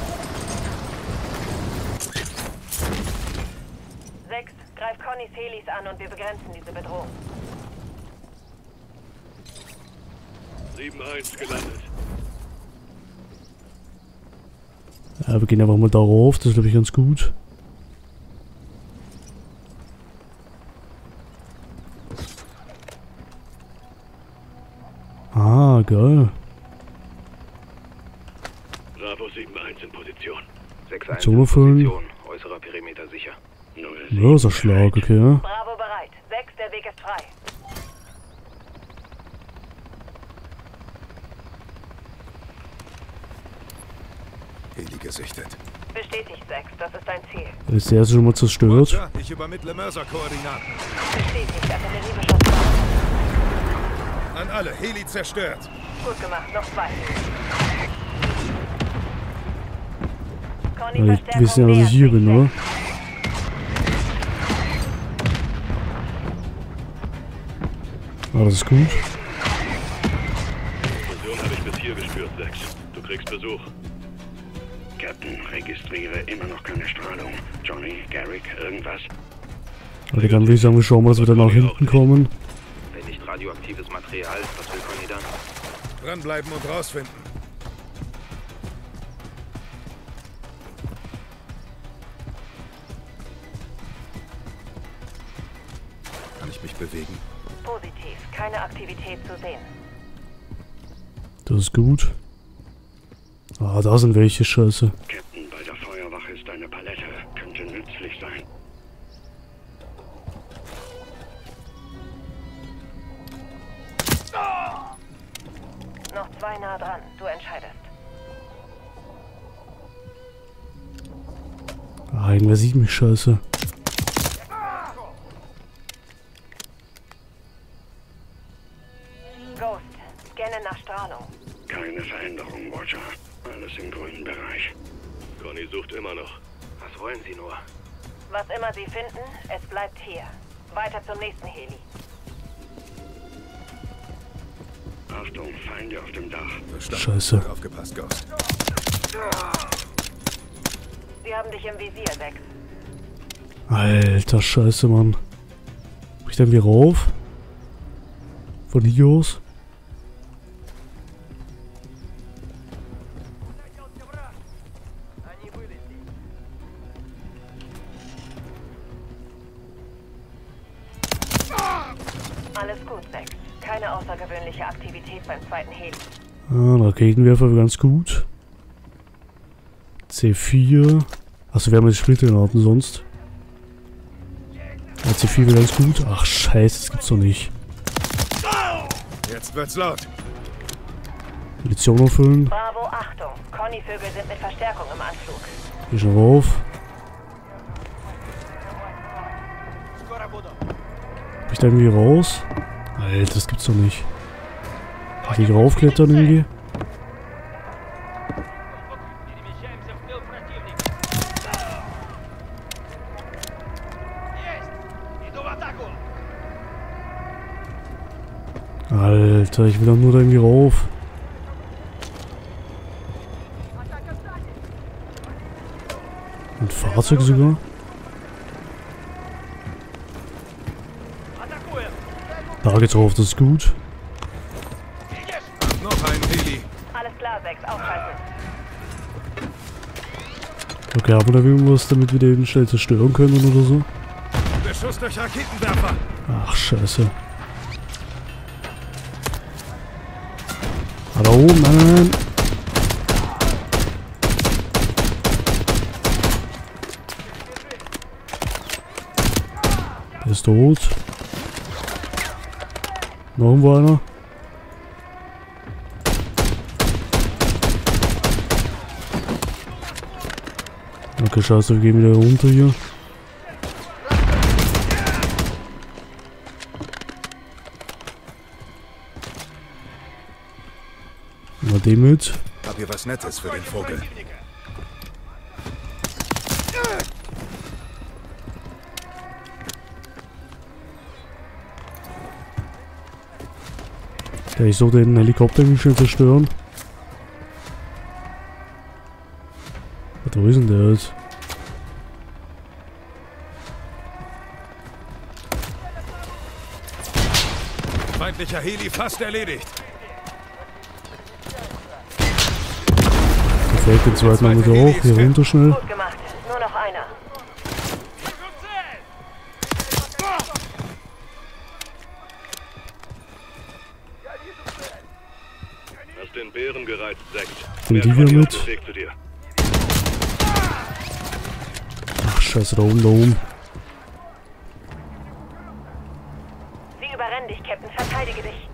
Sex, greif Connys Helis an und wir begrenzen diese Bedrohung. 7-1 gelandet. Ja, wir gehen einfach mal darauf, das ist glaube ich ganz gut. Ah, geil. Bravo 7-1 in Position. 6-1 Zone füllen. Position. Äußerer Perimeter sicher. Mörserschlag, okay. Bravo bereit. Sex, der Weg ist frei. Heli gesichtet. Bestätigt, Sex. Das ist dein Ziel. Ist der erste schon mal zerstört? Roger, ich übermittle Mörser-Koordinaten. Bestätigt. Artilleriebeschuss. An alle, Heli zerstört. Gut gemacht. Noch zwei. Conny, Ja, die wissen ja, dass ich hier bin, oder? Das ist gut. Explosion habe ich bis hier gespürt, Sex. Du kriegst Besuch. Captain, registriere immer noch keine Strahlung. Johnny, Garrick, irgendwas? Okay, dann würde ich sagen, wir schauen mal, dass wir dann nach hinten kommen. Wenn nicht radioaktives Material, was will Conny dann? Dranbleiben und rausfinden. Kann ich mich bewegen? Positiv. Keine Aktivität zu sehen. Das ist gut. Ah, da sind welche, scheiße. Captain, bei der Feuerwache ist eine Palette. Könnte nützlich sein. Noch zwei nah dran. Du entscheidest. Ah, irgendwer sieht mich, scheiße. Immer sie finden, es bleibt hier. Weiter zum nächsten Heli. Achtung, Feinde auf dem Dach. Verstanden. Scheiße. Aufgepasst, Ghost. Sie haben dich im Visier, Dex. Alter Scheiße, Mann. Muss ich da irgendwie rauf? Von hier aus? Raketenwerfer ganz gut. C4. Achso, wir haben jetzt Splittergranaten sonst. Ja, C4 wäre ganz gut. Ach, scheiße, das gibt's doch nicht. Jetzt wird's laut. Munition auffüllen. Bravo, Achtung. Conny-Vögel sind mit Verstärkung im Anflug. Geh schon rauf. Komm ich da irgendwie raus? Alter, das gibt's doch nicht. Kann ich raufklettern irgendwie? Alter, ich will doch nur da irgendwie rauf. Ein Fahrzeug sogar? Da geht's rauf, das ist gut. Noch ein Heli. Alles klar. Okay, haben wir da irgendwas, damit wir den schnell zerstören können oder so? Beschuss durch Raketenwerfer. Ach, scheiße. Nein, nein. Der ist tot. Noch irgendwo einer. Okay, scheiße, wir gehen wieder runter hier. Mit. Hab hier was Nettes für den Vogel. Kann ich so den Helikopter irgendwie schön zerstören? Wo ist denn der jetzt? Feindlicher Heli fast erledigt. Perfekt, den zweiten mal wieder hoch, hier runter schnell. Den Bären gereizt, Sekt. Von dir mit. Ach, scheiße, da oben, da oben. Sie überrennen dich, Captain. Verteidige dich.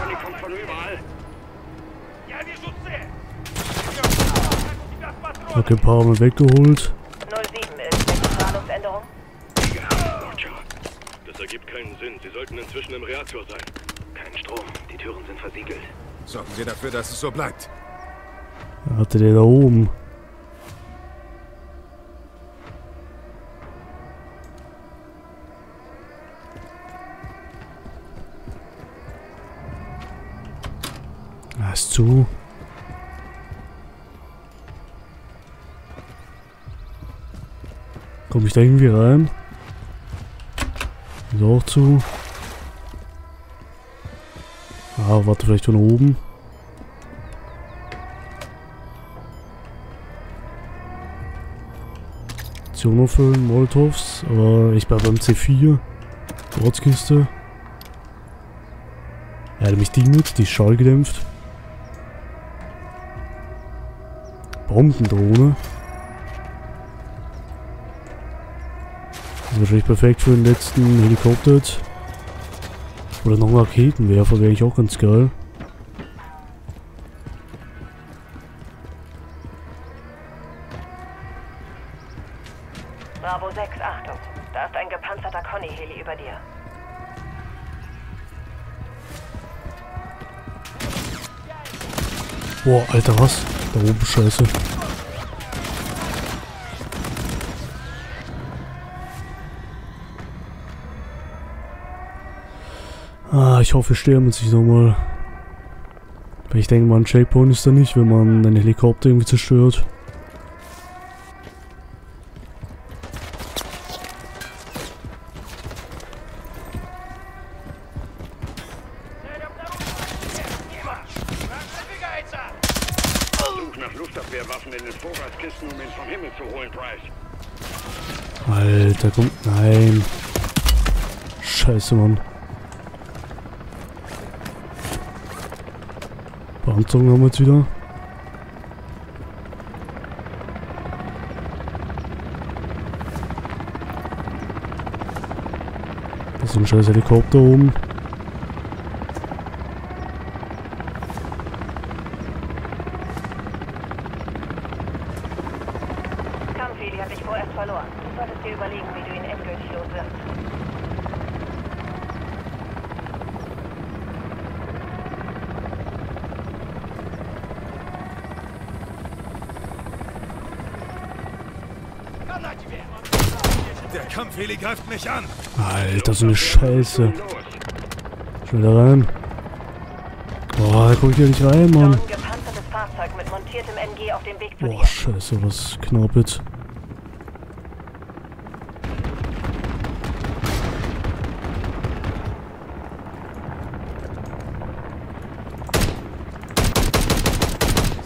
Conny kommt von überall. Wir weggeholt. 07 ist welche Strahlungsänderung? Das ergibt keinen Sinn. Sie sollten inzwischen im Reaktor sein. Kein Strom. Die Türen sind versiegelt. Sorgen Sie dafür, dass es so bleibt. Hatte der da oben. Ich da irgendwie rein? Ist auch zu. Ah, warte, vielleicht von oben. Munition auffüllen, Molotovs, aber ich bleib beim C4. Ortskiste. Ja, nämlich die mit, die ist schallgedämpft. Bombendrohne. Ist wahrscheinlich perfekt für den letzten Helikopter jetzt. Oder noch ein Raketenwerfer wäre ich auch ganz geil. Bravo 6, Achtung. Da ist ein gepanzerter Conny-Heli über dir. Boah, Alter, was? Da oben, scheiße. Ah, ich hoffe, wir sterben sich nochmal. Weil ich denke mal, ein Checkpoint ist da nicht, wenn man einen Helikopter irgendwie zerstört. Alter, kommt. Nein. Scheiße, Mann. Panzerung haben wir jetzt wieder. Das ist ein scheiß Helikopter oben. Kampfheli hat dich vorerst verloren. Du solltest dir überlegen, wie du ihn endgültig los wirst. Der Kampfheli greift mich an. Alter, so eine Scheiße. Schnell da rein. Boah, da guck ich hier nicht rein, Mann. Boah, scheiße, was knapp jetzt.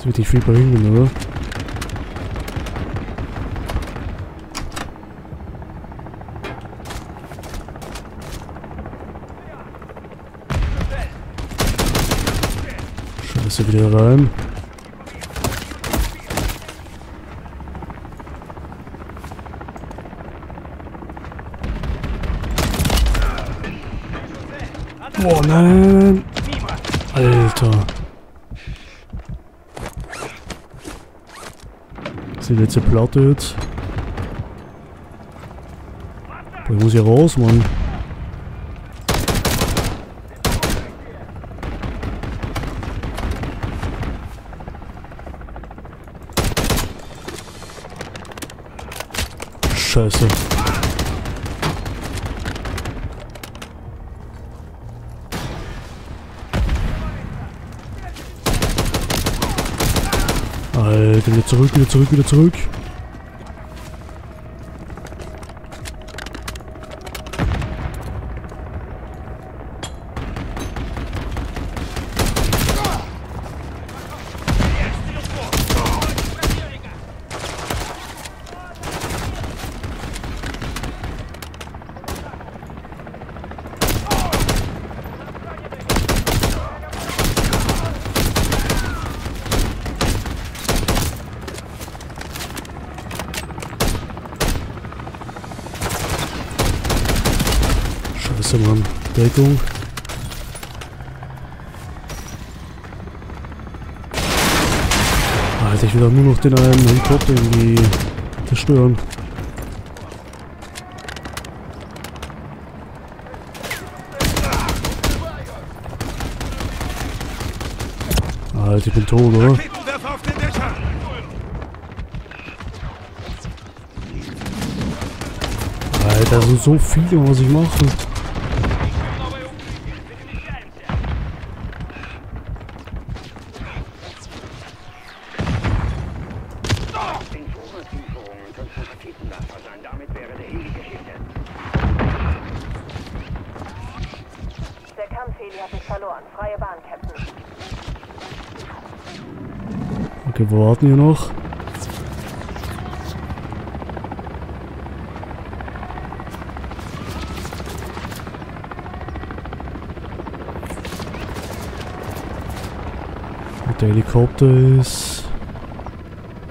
Wird nicht viel bringen, oder? Scheiße, wieder rein. Boah, nein. Alter. Platte jetzt. Boah, ich muss hier raus, Mann. Zurück, wieder zurück, wieder zurück. Scheiße, Deckung. Alter, ich will doch nur noch den einen Helikopter irgendwie zerstören. Alter, ich bin tot, oder? Alter, sind so viele, was ich mache. Verloren. Freie Bahn, Captain. Okay, wir warten hier noch. Der Helikopter ist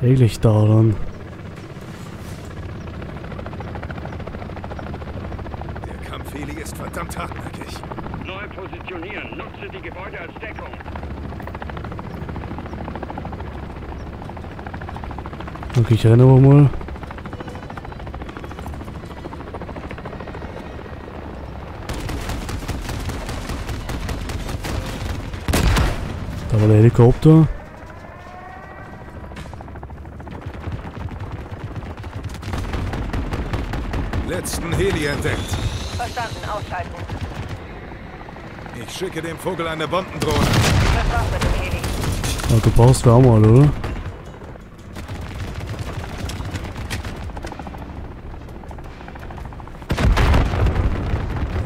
eigentlich da dann. Der Kampfheli ist verdammt hartnäckig. Neu positionieren. Nutze die Gebäude als Deckung. Okay, ich renne aber mal. Da war der Helikopter. Letzten Heli entdeckt. Verstanden, ausschalten. Ich schicke dem Vogel eine Bombendrohne. Ah, du brauchst wir auch mal, oder?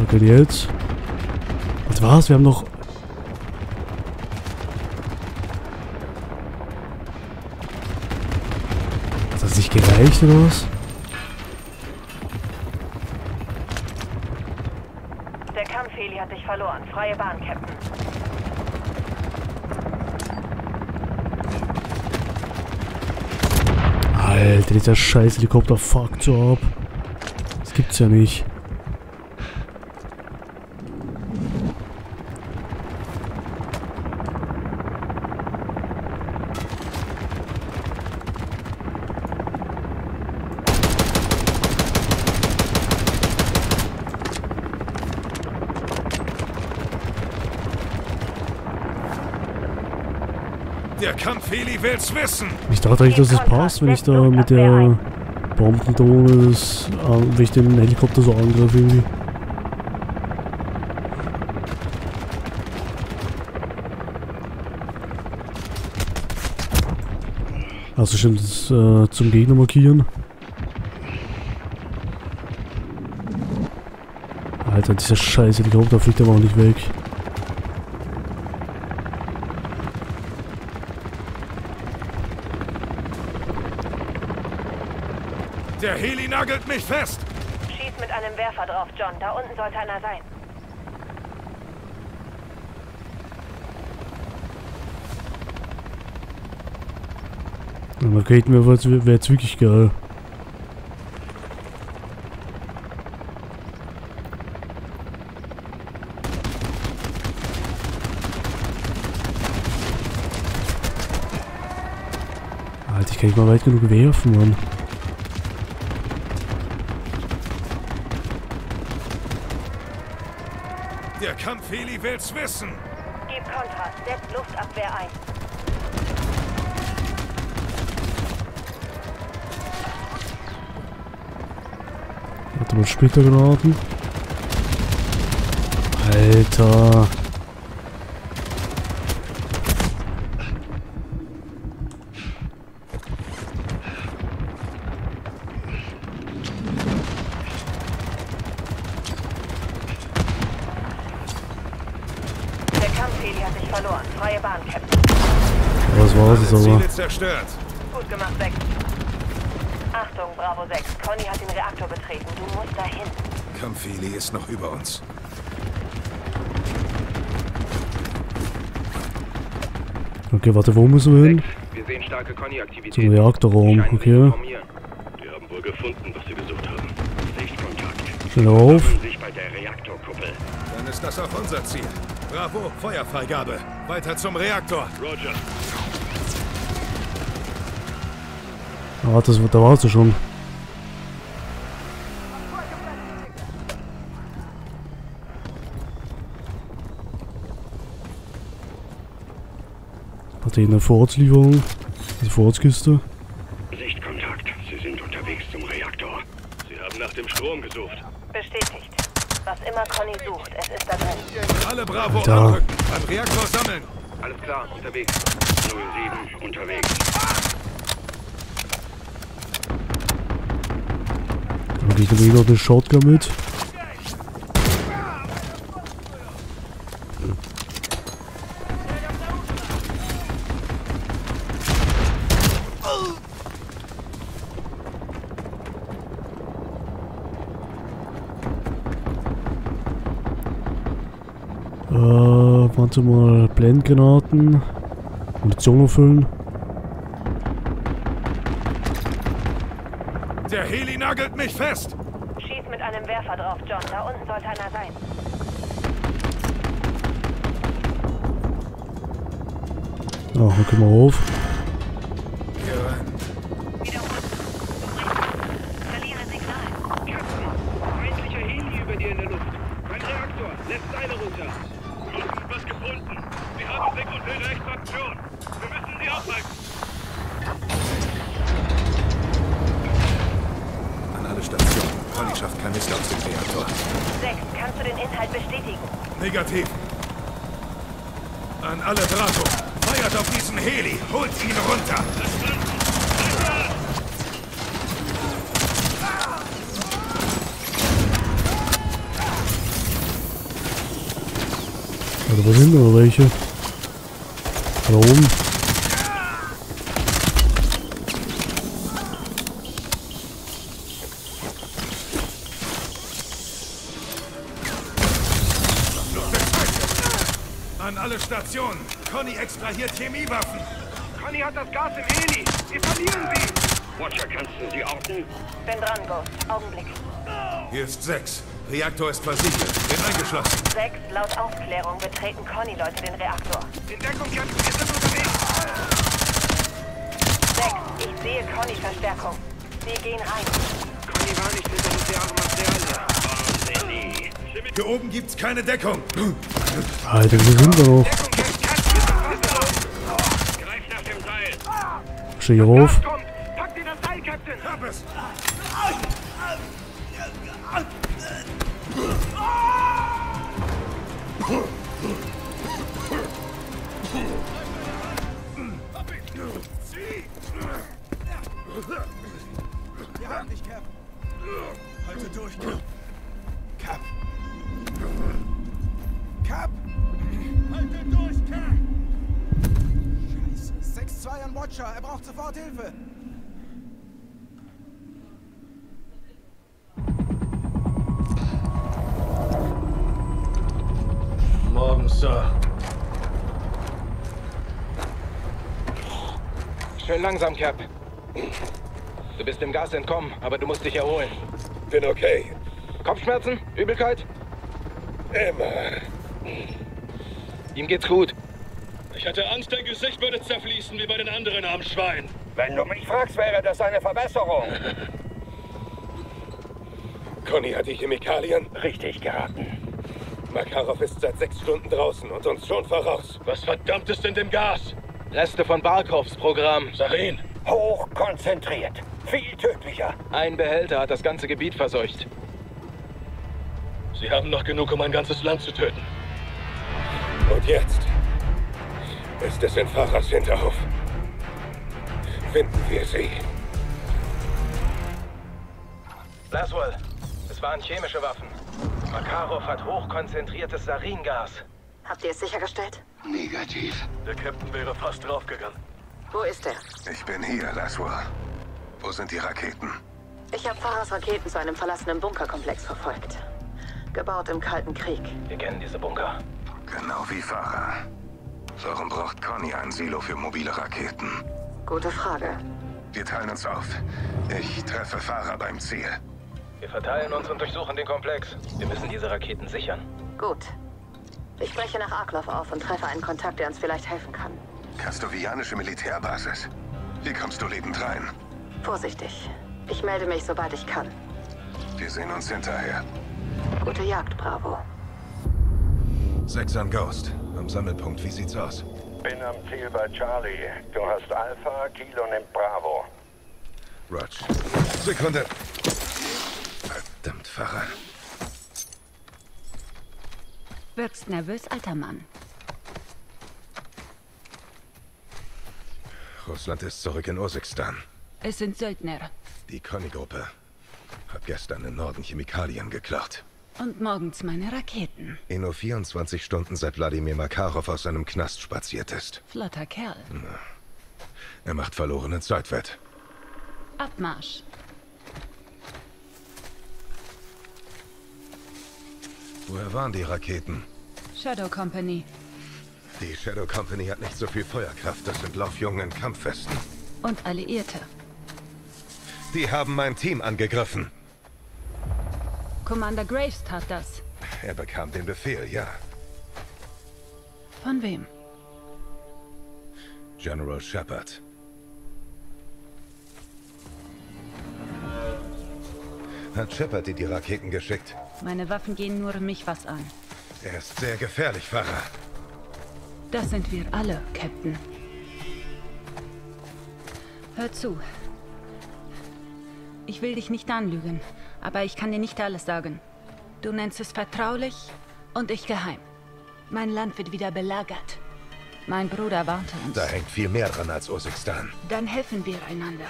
Okay, jetzt. Was war's? Wir haben noch... Hat das nicht gereicht, oder was? Der Kampfheli hat dich verloren. Freie Bahn, Captain. Alter, dieser scheiß Helikopter fuckt so ab. Das gibt's ja nicht. Der Kampfheli will's wissen. Ich dachte eigentlich, dass es passt, wenn ich da mit der Bombendrohne das, äh, wenn ich den Helikopter so angreife irgendwie. Also stimmt, das äh, zum Gegner markieren. Alter, dieser scheiß Helikopter fliegt aber auch nicht weg. Der Heli nagelt mich fest. Schieß mit einem Werfer drauf, John. Da unten sollte einer sein. Aber geht mir wäre jetzt wirklich geil. Alter, ich kann nicht mal weit genug werfen, Mann. Kampfheli will's wissen. Gib Kontra. Setz Luftabwehr ein. Warte mal, später geraten. Alter. Der Kampfheli hat dich verloren. Freie Bahn, Captain. Das war's jetzt aber. Ziele zerstört. Gut gemacht, 6. Achtung, Bravo 6. Conny hat den Reaktor betreten. Du musst dahin. Kampfheli ist noch über uns. Okay, warte, wo müssen wir hin? Wir sehen starke Conny-Aktivität. Zum Reaktorraum, okay. Die haben wohl gefunden, was sie gesucht haben. Sichtkontakt. Schnell auf. Sammeln sich bei der Reaktorkuppel. Dann ist das auch unser Ziel. Bravo, Feuerfreigabe. Weiter zum Reaktor. Roger. Ah, das, da warst du schon. Hat hier eine Vorratslieferung? Also Vorratskiste? Sichtkontakt. Sie sind unterwegs zum Reaktor. Sie haben nach dem Strom gesucht. Bestätigt. Was immer Conny sucht, es ist da drin. Alle Bravo Alter. anrücken. Beim Reaktor sammeln. Alles klar, unterwegs. 07 unterwegs. Dann ich noch eine Shotgun mit. Äh, warte mal, Blendgranaten. Munition auffüllen. Der Heli nagelt mich fest. Schieß mit einem Werfer drauf, John. Da unten sollte einer sein. Ja, dann können wir auf. Reaktor ist versiegelt. Bin eingeschlossen. Sechs, laut Aufklärung betreten Conny-Leute den Reaktor. In Deckung, Captain. Wir sind unterwegs. Sechs, ich sehe Conny-Verstärkung. Wir gehen rein. Conny war nicht hinter nukleare Materialien. Waren sie nie. Hier oben gibt's keine Deckung. Alter, wir sind Seil. Steh hier rauf. Langsam, Cap. Du bist dem Gas entkommen, aber du musst dich erholen. Bin okay. Kopfschmerzen? Übelkeit? Immer. Ihm geht's gut. Ich hatte Angst, dein Gesicht würde zerfließen wie bei den anderen armen Schweinen. Wenn du mich fragst, wäre das eine Verbesserung. Conny hat die Chemikalien? Richtig geraten. Makarov ist seit sechs Stunden draußen und uns schon voraus. Was verdammt ist in dem Gas? Reste von Barkovs Programm. Sarin. Hochkonzentriert. Viel tödlicher. Ein Behälter hat das ganze Gebiet verseucht. Sie haben noch genug, um ein ganzes Land zu töten. Und jetzt ist es in Fahrers Hinterhof. Finden wir sie. Laswell, es waren chemische Waffen. Makarov hat hochkonzentriertes Saringas. Habt ihr es sichergestellt? Negativ. Der Captain wäre fast draufgegangen. Wo ist er? Ich bin hier, Laswell. Wo sind die Raketen? Ich habe Fahrers Raketen zu einem verlassenen Bunkerkomplex verfolgt. Gebaut im Kalten Krieg. Wir kennen diese Bunker. Genau wie Farah. Warum braucht Conny ein Silo für mobile Raketen? Gute Frage. Wir teilen uns auf. Ich treffe Farah beim Ziel. Wir verteilen uns und durchsuchen den Komplex. Wir müssen diese Raketen sichern. Gut. Ich breche nach Arklov auf und treffe einen Kontakt, der uns vielleicht helfen kann. Kastovianische Militärbasis. Wie kommst du lebend rein? Vorsichtig. Ich melde mich, sobald ich kann. Wir sehen uns hinterher. Gute Jagd, Bravo. Sechs an Ghost. Am Sammelpunkt. Wie sieht's aus? Bin am Ziel bei Charlie. Du hast Alpha, Kilo nimmt Bravo. Rutsch. Sekunde. Verdammt, Farah. Wirkst nervös, alter Mann. Russland ist zurück in Ursikstan. Es sind Söldner. Die Conny-Gruppe hat gestern im Norden Chemikalien geklaut. Und morgens meine Raketen. In nur 24 Stunden seit Wladimir Makarov aus seinem Knast spaziert ist. Flotter Kerl. Er macht verlorene Zeit wett. Abmarsch. Woher waren die Raketen? Shadow Company. Die Shadow Company hat nicht so viel Feuerkraft. Das sind Laufjungen in Kampfwesten. Und Alliierte. Die haben mein Team angegriffen. Commander Graves tat das. Er bekam den Befehl, ja. Von wem? General Shepard. Hat Shepard dir die Raketen geschickt? Meine Waffen gehen nur mich was an. Er ist sehr gefährlich, Farah. Das sind wir alle, Captain. Hör zu. Ich will dich nicht anlügen, aber ich kann dir nicht alles sagen. Du nennst es vertraulich und ich geheim. Mein Land wird wieder belagert. Mein Bruder warnte uns. Da hängt viel mehr dran als Ursikstan. Dann helfen wir einander.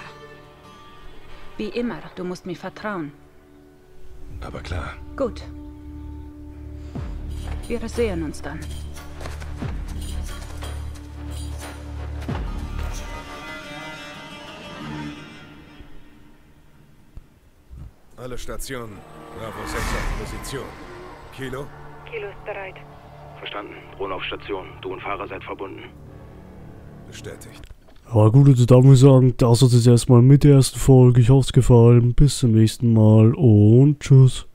Wie immer, du musst mir vertrauen. Aber klar. Gut. Wir sehen uns dann. Alle Stationen. Bravo 6 auf Position. Kilo? Kilo ist bereit. Verstanden. Drohne auf Station. Du und Fahrer seid verbunden. Bestätigt. Aber gut, also da muss ich sagen, das es jetzt erstmal mit der ersten Folge. Ich hoffe, es gefallen. Bis zum nächsten Mal und tschüss.